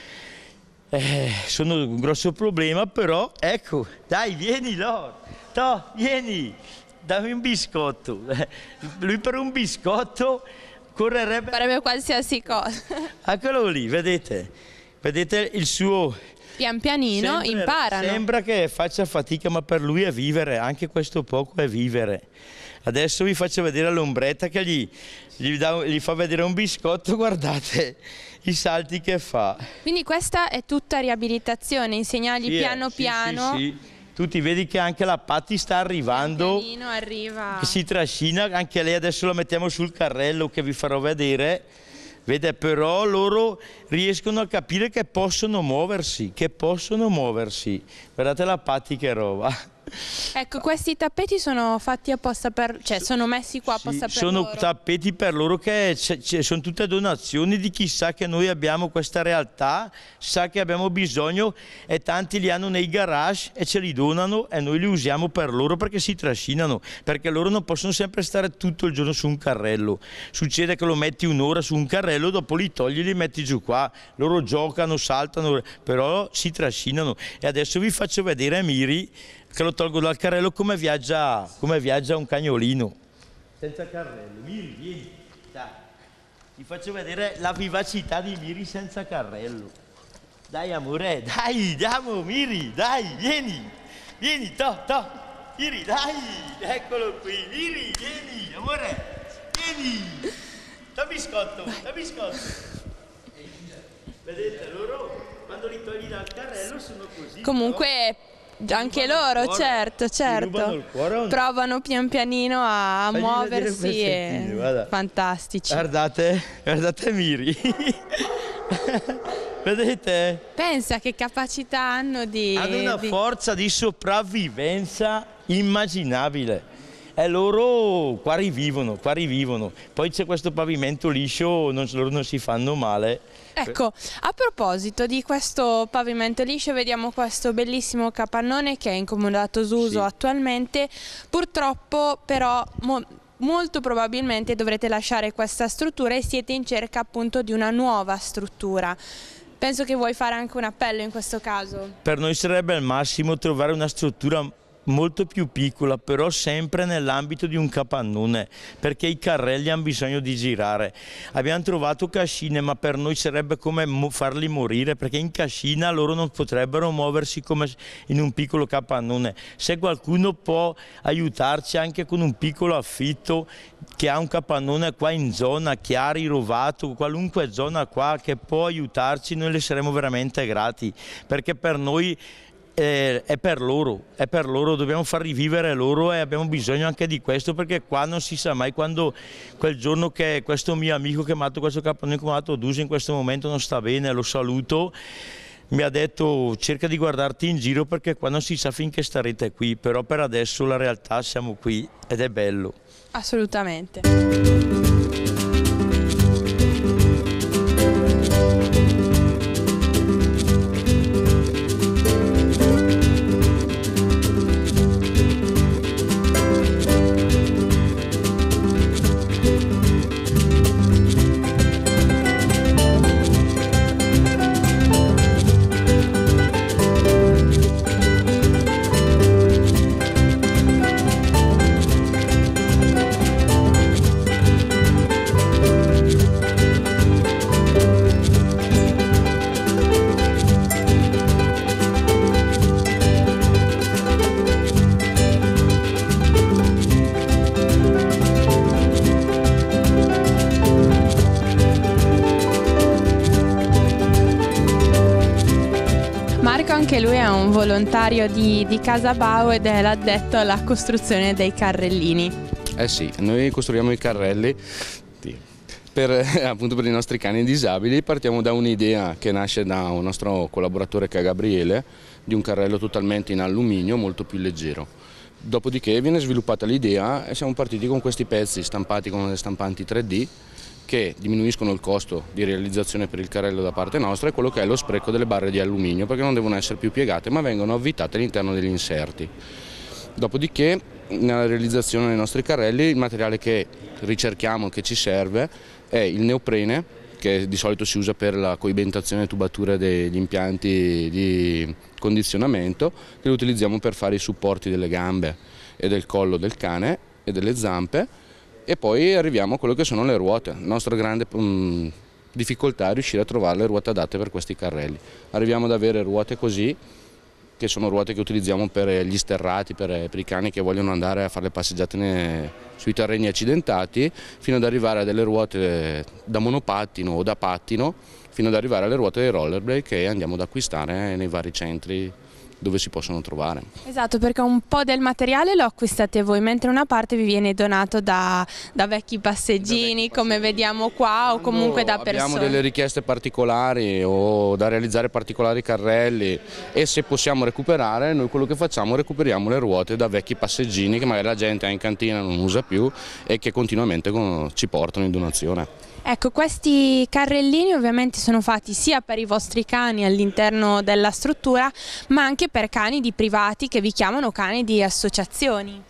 Eh, sono un grosso problema, però ecco, dai, vieni Lord, to, vieni, dammi un biscotto. *laughs* Lui per un biscotto correrebbe... Farebbe qualsiasi cosa. *laughs* Eccolo lì, vedete? Vedete il suo... Pian pianino sembra, imparano. Sembra che faccia fatica, ma per lui è vivere, anche questo poco è vivere. Adesso vi faccio vedere l'ombretta che gli, gli, da, gli, fa vedere un biscotto, *laughs* guardate i salti che fa. Quindi questa è tutta riabilitazione, insegnargli sì, piano piano. Sì, sì tu ti vedi che anche la Patti sta arrivando, arriva. che si trascina, anche lei adesso la mettiamo sul carrello che vi farò vedere, vede però loro riescono a capire che possono muoversi, che possono muoversi, guardate la Patti che roba. Ecco, questi tappeti sono fatti apposta per, cioè sono messi qua apposta sì, per sono loro. tappeti per loro che sono tutte donazioni di chi sa che noi abbiamo questa realtà, sa che abbiamo bisogno e tanti li hanno nei garage e ce li donano e noi li usiamo per loro perché si trascinano, perché loro non possono sempre stare tutto il giorno su un carrello. Succede che lo metti un'ora su un carrello, dopo li togli e li metti giù qua. Loro giocano, saltano, però si trascinano. E adesso vi faccio vedere Miri che lo tolgo dal carrello come viaggia, come viaggia un cagnolino. Senza carrello. Miri, vieni. Dai. Ti faccio vedere la vivacità di Miri senza carrello. Dai amore, dai, andiamo Miri, dai, vieni. Vieni, to, to. Miri, dai, eccolo qui. Miri, vieni, amore. Vieni. Da biscotto, da biscotto. Vedete, loro quando li togli dal carrello sono così. Comunque anche loro, cuore, certo, certo. Provano pian pianino a, a muoversi e... fantastici. Guardate, guardate Miri. *laughs* Vedete? Pensa che capacità hanno di... Hanno una di... forza di sopravvivenza immaginabile. E loro qua rivivono, qua rivivono. Poi c'è questo pavimento liscio, non, loro non si fanno male. Ecco, a proposito di questo pavimento liscio, vediamo questo bellissimo capannone che è in comodato d'uso sì. attualmente. Purtroppo però mo molto probabilmente dovrete lasciare questa struttura e siete in cerca appunto di una nuova struttura. Penso che vuoi fare anche un appello in questo caso. Per noi sarebbe al massimo trovare una struttura molto più piccola, però sempre nell'ambito di un capannone, perché i carrelli hanno bisogno di girare. Abbiamo trovato cascine, ma per noi sarebbe come farli morire, perché in cascina loro non potrebbero muoversi come in un piccolo capannone. Se qualcuno può aiutarci anche con un piccolo affitto, che ha un capannone qua in zona, Chiari, Rovato, qualunque zona qua che può aiutarci, noi le saremo veramente grati, perché per noi è, è, per loro, è per loro, dobbiamo far rivivere loro e abbiamo bisogno anche di questo perché qua non si sa mai quando quel giorno che questo mio amico che ha fatto questo capannone come ha fatto Duso in questo momento non sta bene, lo saluto, mi ha detto cerca di guardarti in giro perché qua non si sa finché starete qui, però per adesso la realtà siamo qui ed è bello. Assolutamente. Volontario di, di Casa Bau ed è l'addetto alla costruzione dei carrellini. Eh sì, noi costruiamo i carrelli per, *laughs* appunto per i nostri cani disabili. Partiamo da un'idea che nasce da un nostro collaboratore che è Gabriele, di un carrello totalmente in alluminio molto più leggero. Dopodiché viene sviluppata l'idea e siamo partiti con questi pezzi stampati con le stampanti 3D che diminuiscono il costo di realizzazione per il carrello da parte nostra e quello che è lo spreco delle barre di alluminio perché non devono essere più piegate ma vengono avvitate all'interno degli inserti. Dopodiché nella realizzazione dei nostri carrelli il materiale che ricerchiamo, che ci serve è il neoprene che di solito si usa per la coibentazione e tubatura degli impianti di condizionamento che lo utilizziamo per fare i supporti delle gambe e del collo del cane e delle zampe e poi arriviamo a quello che sono le ruote. La nostra grande um, difficoltà è riuscire a trovare le ruote adatte per questi carrelli. Arriviamo ad avere ruote così, che sono ruote che utilizziamo per gli sterrati, per, per i cani che vogliono andare a fare le passeggiate nei, sui terreni accidentati, fino ad arrivare a delle ruote da monopattino o da pattino, fino ad arrivare alle ruote dei rollerblade che andiamo ad acquistare nei vari centri dove si possono trovare. Esatto, perché un po' del materiale lo acquistate voi, mentre una parte vi viene donato da, da vecchi passeggini, da come vediamo qua, o comunque da persone. Abbiamo delle richieste particolari o da realizzare particolari carrelli e se possiamo recuperare, noi quello che facciamo recuperiamo le ruote da vecchi passeggini che magari la gente ha in cantina non usa più e che continuamente ci portano in donazione. Ecco, questi carrellini ovviamente sono fatti sia per i vostri cani all'interno della struttura, ma anche per cani di privati che vi chiamano cani di associazioni.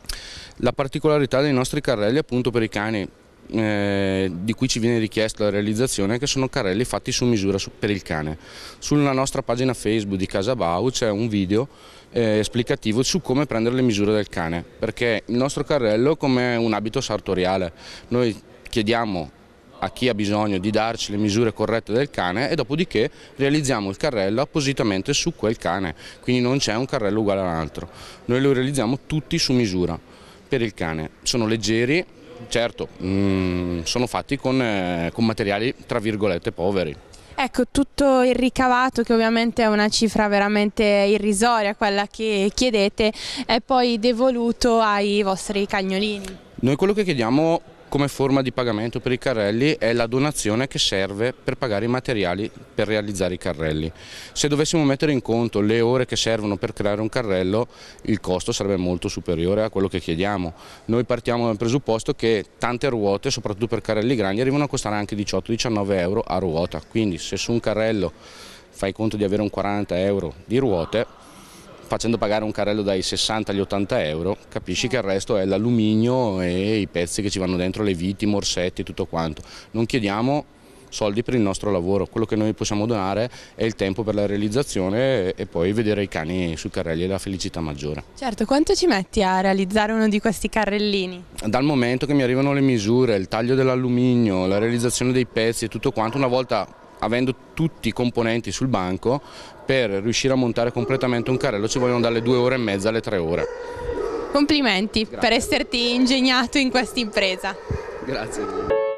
La particolarità dei nostri carrelli appunto per i cani eh, di cui ci viene richiesta la realizzazione che sono carrelli fatti su misura su, per il cane. Sulla nostra pagina Facebook di Casa Bau c'è un video eh, esplicativo su come prendere le misure del cane, perché il nostro carrello è come un abito sartoriale. Noi chiediamo a chi ha bisogno di darci le misure corrette del cane e dopodiché realizziamo il carrello appositamente su quel cane, quindi non c'è un carrello uguale all'altro. Noi lo realizziamo tutti su misura per il cane, sono leggeri, certo, mh, mm, sono fatti con, eh, con materiali tra virgolette poveri. Ecco, tutto il ricavato, che ovviamente è una cifra veramente irrisoria, quella che chiedete, è poi devoluto ai vostri cagnolini. Noi quello che chiediamo come forma di pagamento per i carrelli è la donazione che serve per pagare i materiali per realizzare i carrelli. Se dovessimo mettere in conto le ore che servono per creare un carrello, il costo sarebbe molto superiore a quello che chiediamo. Noi partiamo dal presupposto che tante ruote, soprattutto per carrelli grandi, arrivano a costare anche 18-19 euro a ruota, quindi se su un carrello fai conto di avere un 40 euro di ruote, facendo pagare un carrello dai 60 agli 80 euro, capisci che il resto è l'alluminio e i pezzi che ci vanno dentro, le viti, i morsetti e tutto quanto. Non chiediamo soldi per il nostro lavoro, quello che noi possiamo donare è il tempo per la realizzazione e poi vedere i cani sui carrelli è la felicità maggiore. Certo, quanto ci metti a realizzare uno di questi carrellini? Dal momento che mi arrivano le misure, il taglio dell'alluminio, la realizzazione dei pezzi e tutto quanto, una volta avendo tutti i componenti sul banco, per riuscire a montare completamente un carrello ci vogliono dalle due ore e mezza alle tre ore. Complimenti Grazie. per esserti ingegnato in questa impresa. Grazie.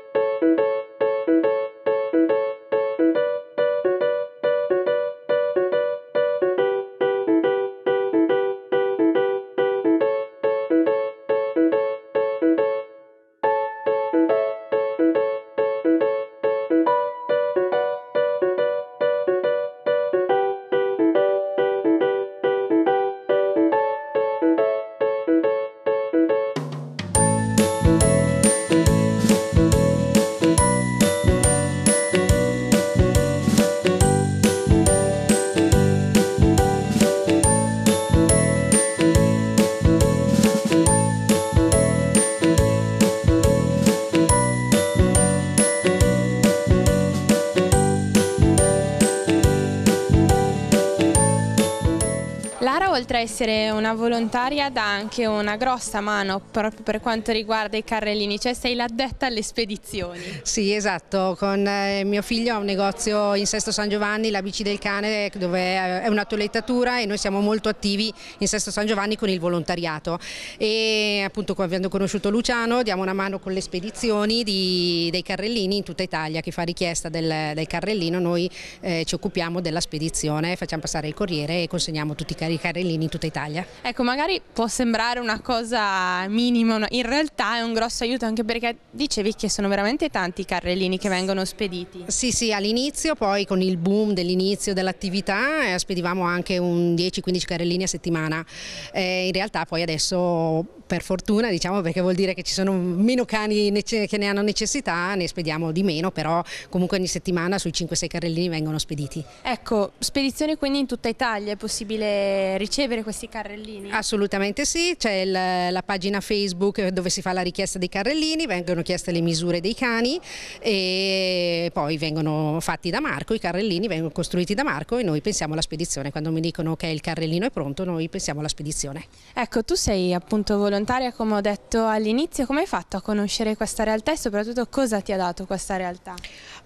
Volontaria dà anche una grossa mano proprio per quanto riguarda i carrellini, cioè sei l'addetta alle spedizioni. Sì, esatto, con eh, mio figlio ha un negozio in Sesto San Giovanni, la Bici del Cane, dove è una toilettatura e noi siamo molto attivi in Sesto San Giovanni con il volontariato e appunto avendo conosciuto Luciano diamo una mano con le spedizioni di, dei carrellini in tutta Italia, chi fa richiesta del, del carrellino noi eh, ci occupiamo della spedizione, facciamo passare il corriere e consegniamo tutti i carrellini in tutta Italia. Ecco, magari può sembrare una cosa minima, in realtà è un grosso aiuto anche perché dicevi che sono veramente tanti i carrellini che vengono spediti. Sì, sì, all'inizio, poi con il boom dell'inizio dell'attività eh, spedivamo anche un 10-15 carrellini a settimana. Eh, in realtà poi adesso per fortuna diciamo perché vuol dire che ci sono meno cani che ne hanno necessità, ne spediamo di meno, però comunque ogni settimana sui 5-6 carrellini vengono spediti. Ecco, spedizioni quindi in tutta Italia, è possibile ricevere questi carrellini? Assolutamente sì, c'è la pagina Facebook dove si fa la richiesta dei carrellini, vengono chieste le misure dei cani e poi vengono fatti da Marco, i carrellini vengono costruiti da Marco e noi pensiamo alla spedizione, quando mi dicono che il carrellino è pronto noi pensiamo alla spedizione. Ecco, tu sei appunto volontario volontaria come ho detto all'inizio, come hai fatto a conoscere questa realtà e soprattutto cosa ti ha dato questa realtà?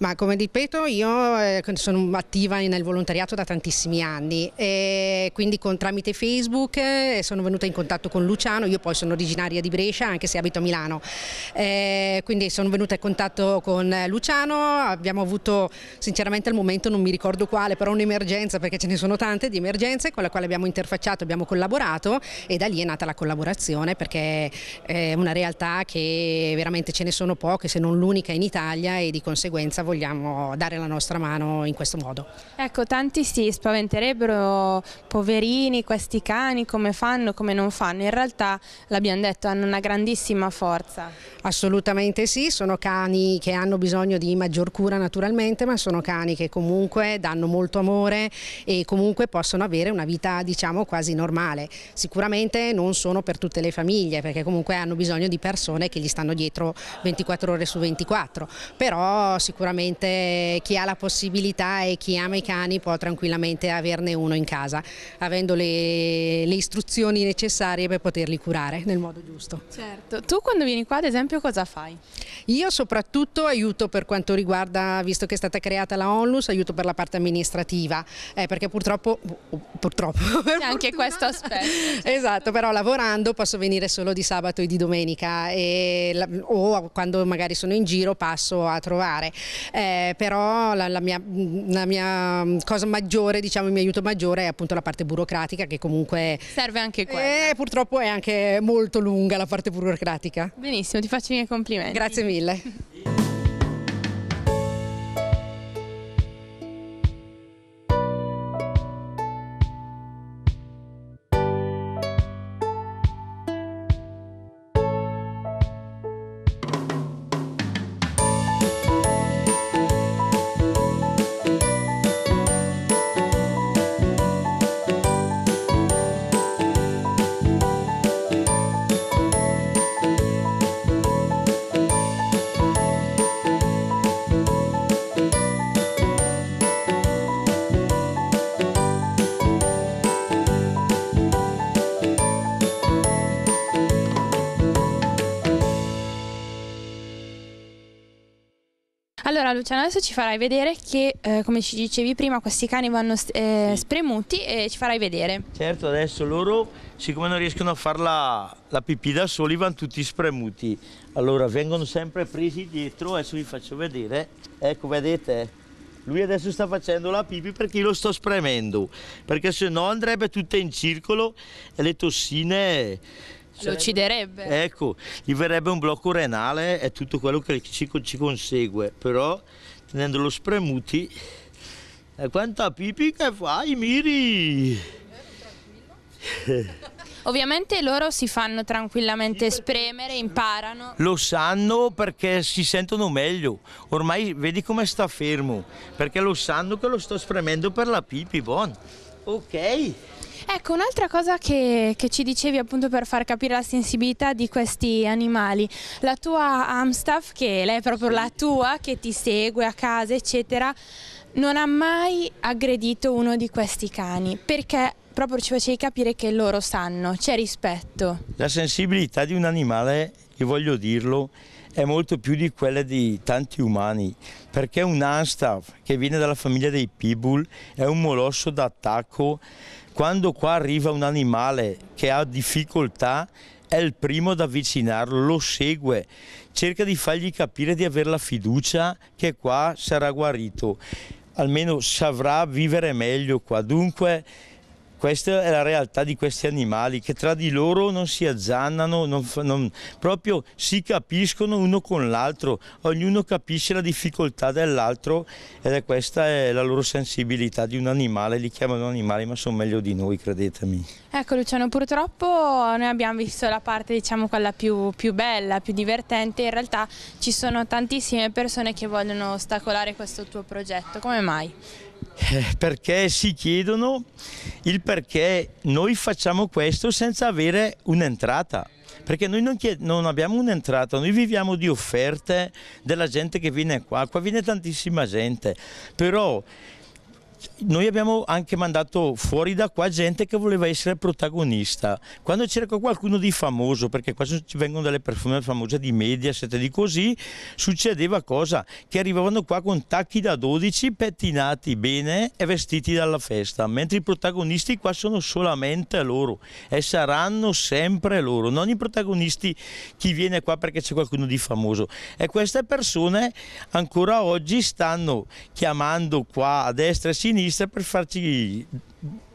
Ma come ripeto io eh, sono attiva nel volontariato da tantissimi anni e quindi con, tramite Facebook eh, sono venuta in contatto con Luciano, io poi sono originaria di Brescia anche se abito a Milano, eh, quindi sono venuta in contatto con Luciano, abbiamo avuto sinceramente al momento non mi ricordo quale però un'emergenza perché ce ne sono tante di emergenze con la quale abbiamo interfacciato, abbiamo collaborato e da lì è nata la collaborazione perché è una realtà che veramente ce ne sono poche, se non l'unica in Italia e di conseguenza vogliamo dare la nostra mano in questo modo. Ecco, tanti si spaventerebbero, poverini, questi cani, come fanno, come non fanno. In realtà, l'abbiamo detto, hanno una grandissima forza. Assolutamente sì, sono cani che hanno bisogno di maggior cura naturalmente, ma sono cani che comunque danno molto amore e comunque possono avere una vita diciamo quasi normale. Sicuramente non sono per tutte le famiglie perché comunque hanno bisogno di persone che gli stanno dietro 24 ore su 24, però sicuramente chi ha la possibilità e chi ama i cani può tranquillamente averne uno in casa, avendo le, le istruzioni necessarie per poterli curare nel modo giusto. Certo, tu quando vieni qua ad esempio cosa fai? Io soprattutto aiuto per quanto riguarda, visto che è stata creata la ONLUS, aiuto per la parte amministrativa, eh, perché purtroppo, purtroppo *laughs* C'è anche questo aspetto. *laughs* esatto, però lavorando posso venire venire solo di sabato e di domenica e, o quando magari sono in giro passo a trovare, eh, però la, la, mia, la, mia, cosa maggiore, diciamo il mio aiuto maggiore è appunto la parte burocratica che comunque serve anche quella. Eh, purtroppo è anche molto lunga la parte burocratica. Benissimo, ti faccio i miei complimenti. Grazie mille. *laughs* Allora Luciano adesso ci farai vedere che eh, come ci dicevi prima questi cani vanno eh, spremuti e ci farai vedere. Certo adesso loro siccome non riescono a fare la, la pipì da soli vanno tutti spremuti. Allora vengono sempre presi dietro, adesso vi faccio vedere. Ecco vedete lui adesso sta facendo la pipì perché io lo sto spremendo perché se no andrebbe tutta in circolo e le tossine lo ucciderebbe. Ecco, gli verrebbe un blocco renale e tutto quello che ci, ci consegue, però tenendolo spremuti, e quanta pipi che fai, Miri? *laughs* Ovviamente loro si fanno tranquillamente spremere, imparano. Lo sanno perché si sentono meglio. Ormai vedi come sta fermo, perché lo sanno che lo sto spremendo per la pipi, buon. Ok. Ecco, un'altra cosa che, che, ci dicevi appunto per far capire la sensibilità di questi animali, la tua Amstaff, che lei è proprio la tua, che ti segue a casa, eccetera, non ha mai aggredito uno di questi cani perché proprio ci facevi capire che loro sanno, c'è rispetto. La sensibilità di un animale, io voglio dirlo, è molto più di quella di tanti umani, perché un Amstaff che viene dalla famiglia dei Pitbull è un molosso d'attacco. Quando qua arriva un animale che ha difficoltà, è il primo ad avvicinarlo, lo segue, cerca di fargli capire di avere la fiducia che qua sarà guarito, almeno saprà vivere meglio qua. Dunque questa è la realtà di questi animali che tra di loro non si azzannano, non, non, proprio si capiscono uno con l'altro, ognuno capisce la difficoltà dell'altro ed è questa è la loro sensibilità di un animale, li chiamano animali ma sono meglio di noi, credetemi. Ecco Luciano, purtroppo noi abbiamo visto la parte diciamo quella più, più bella, più divertente, in realtà ci sono tantissime persone che vogliono ostacolare questo tuo progetto, come mai? Eh, perché si chiedono il perché noi facciamo questo senza avere un'entrata. Perché noi non, non abbiamo un'entrata, noi viviamo di offerte della gente che viene qua, qua viene tantissima gente, però noi abbiamo anche mandato fuori da qua gente che voleva essere protagonista. Quando c'era qualcuno di famoso, perché qua ci vengono delle persone famose di Mediaset e di così, succedeva cosa? Che arrivavano qua con tacchi da 12, pettinati bene e vestiti dalla festa, mentre i protagonisti qua sono solamente loro e saranno sempre loro, non i protagonisti chi viene qua perché c'è qualcuno di famoso. E queste persone ancora oggi stanno chiamando qua a destra e a sinistra sinistra per farci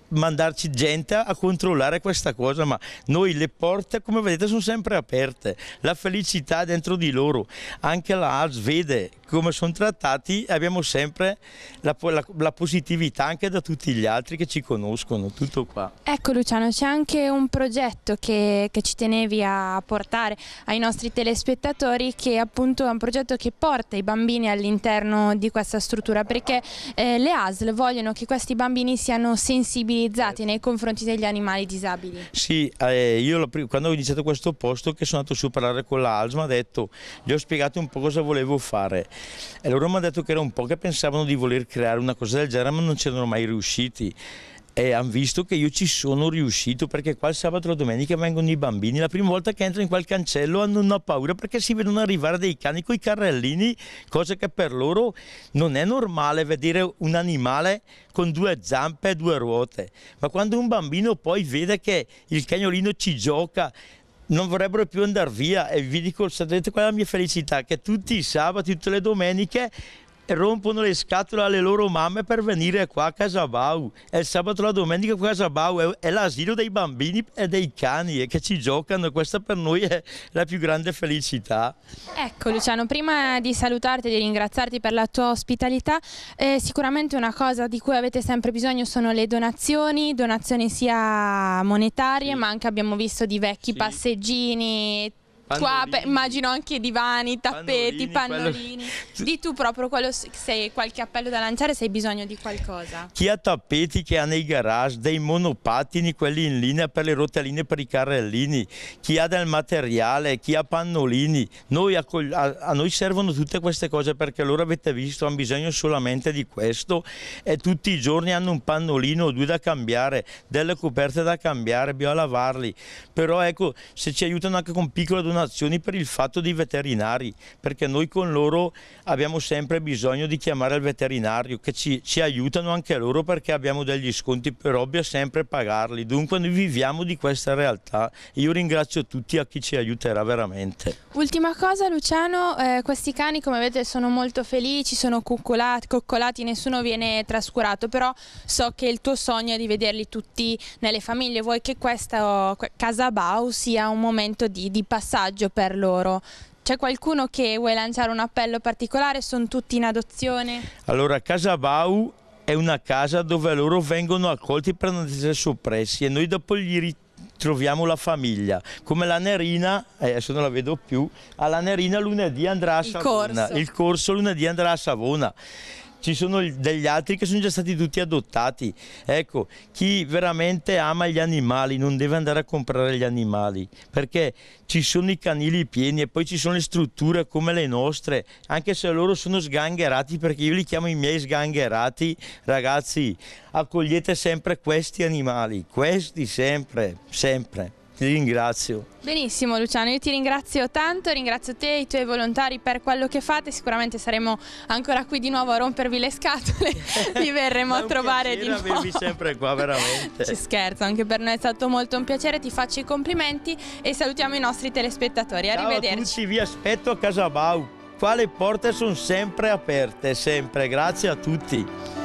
mandarci gente a controllare questa cosa, ma noi le porte come vedete sono sempre aperte, la felicità dentro di loro, anche la ALS vede come sono trattati abbiamo sempre la, la, la, positività anche da tutti gli altri che ci conoscono, tutto qua. Ecco Luciano, c'è anche un progetto che, che, ci tenevi a portare ai nostri telespettatori che appunto è un progetto che porta i bambini all'interno di questa struttura perché eh, le ASL vogliono che questi bambini siano sensibilizzati nei confronti degli animali disabili? Sì, eh, io quando ho iniziato questo posto che sono andato su a parlare con la ASMA ho detto, gli ho spiegato un po' cosa volevo fare e loro mi hanno detto che era un po' che pensavano di voler creare una cosa del genere ma non c'erano mai riusciti. E hanno visto che io ci sono riuscito perché qua il sabato e la domenica vengono i bambini, la prima volta che entrano in quel cancello hanno una paura perché si vedono arrivare dei cani con i carrellini, cosa che per loro non è normale vedere un animale con due zampe e due ruote, ma quando un bambino poi vede che il cagnolino ci gioca, non vorrebbero più andare via e vi dico, sapete qual è la mia felicità? Che tutti i sabati, tutte le domeniche rompono le scatole alle loro mamme per venire qua a Casabau. E il sabato e la domenica a Casabau è, è l'asilo dei bambini e dei cani che ci giocano. Questa per noi è la più grande felicità. Ecco Luciano, prima di salutarti e di ringraziarti per la tua ospitalità, eh, sicuramente una cosa di cui avete sempre bisogno sono le donazioni, donazioni sia monetarie sì. ma anche abbiamo visto di vecchi sì. passeggini, Qua immagino anche divani, tappeti, pannolini. pannolini. Quello... Di tu proprio quello, se hai qualche appello da lanciare, se hai bisogno di qualcosa. Chi ha tappeti che ha nei garage, dei monopattini, quelli in linea per le rotelline per i carrellini, chi ha del materiale, chi ha pannolini. Noi, a, a, a noi servono tutte queste cose perché loro avete visto, hanno bisogno solamente di questo e tutti i giorni hanno un pannolino o due da cambiare, delle coperte da cambiare, bisogna lavarli. Però ecco, se ci aiutano anche con piccole donazioni donazioni per il fatto dei veterinari, perché noi con loro abbiamo sempre bisogno di chiamare il veterinario, che ci, ci aiutano anche loro perché abbiamo degli sconti per a sempre pagarli. Dunque noi viviamo di questa realtà. Io ringrazio tutti a chi ci aiuterà veramente. Ultima cosa Luciano, eh, questi cani come vedete sono molto felici, sono coccolati, coccolati, nessuno viene trascurato, però so che il tuo sogno è di vederli tutti nelle famiglie, vuoi che questa Casa Bau sia un momento di, di passaggio messaggio per loro? C'è qualcuno che vuole lanciare un appello particolare? Sono tutti in adozione? Allora, Casa Bau è una casa dove loro vengono accolti per non essere soppressi e noi dopo gli ritroviamo la famiglia. Come la Nerina, eh, adesso non la vedo più, alla Nerina lunedì andrà a Savona. Il corso, il corso lunedì andrà a Savona ci sono degli altri che sono già stati tutti adottati. Ecco, chi veramente ama gli animali non deve andare a comprare gli animali, perché ci sono i canili pieni e poi ci sono le strutture come le nostre, anche se loro sono sgangherati, perché io li chiamo i miei sgangherati, ragazzi, accogliete sempre questi animali, questi sempre, sempre. Ti ringrazio. Benissimo Luciano, io ti ringrazio tanto, ringrazio te e i tuoi volontari per quello che fate, sicuramente saremo ancora qui di nuovo a rompervi le scatole, *laughs* vi verremo a trovare di nuovo. avervi sempre qua veramente. Ci scherzo, anche per noi è stato molto un piacere, ti faccio i complimenti e salutiamo i nostri telespettatori, Ciao arrivederci. a tutti, vi aspetto a Casabau, qua le porte sono sempre aperte, sempre, grazie a tutti.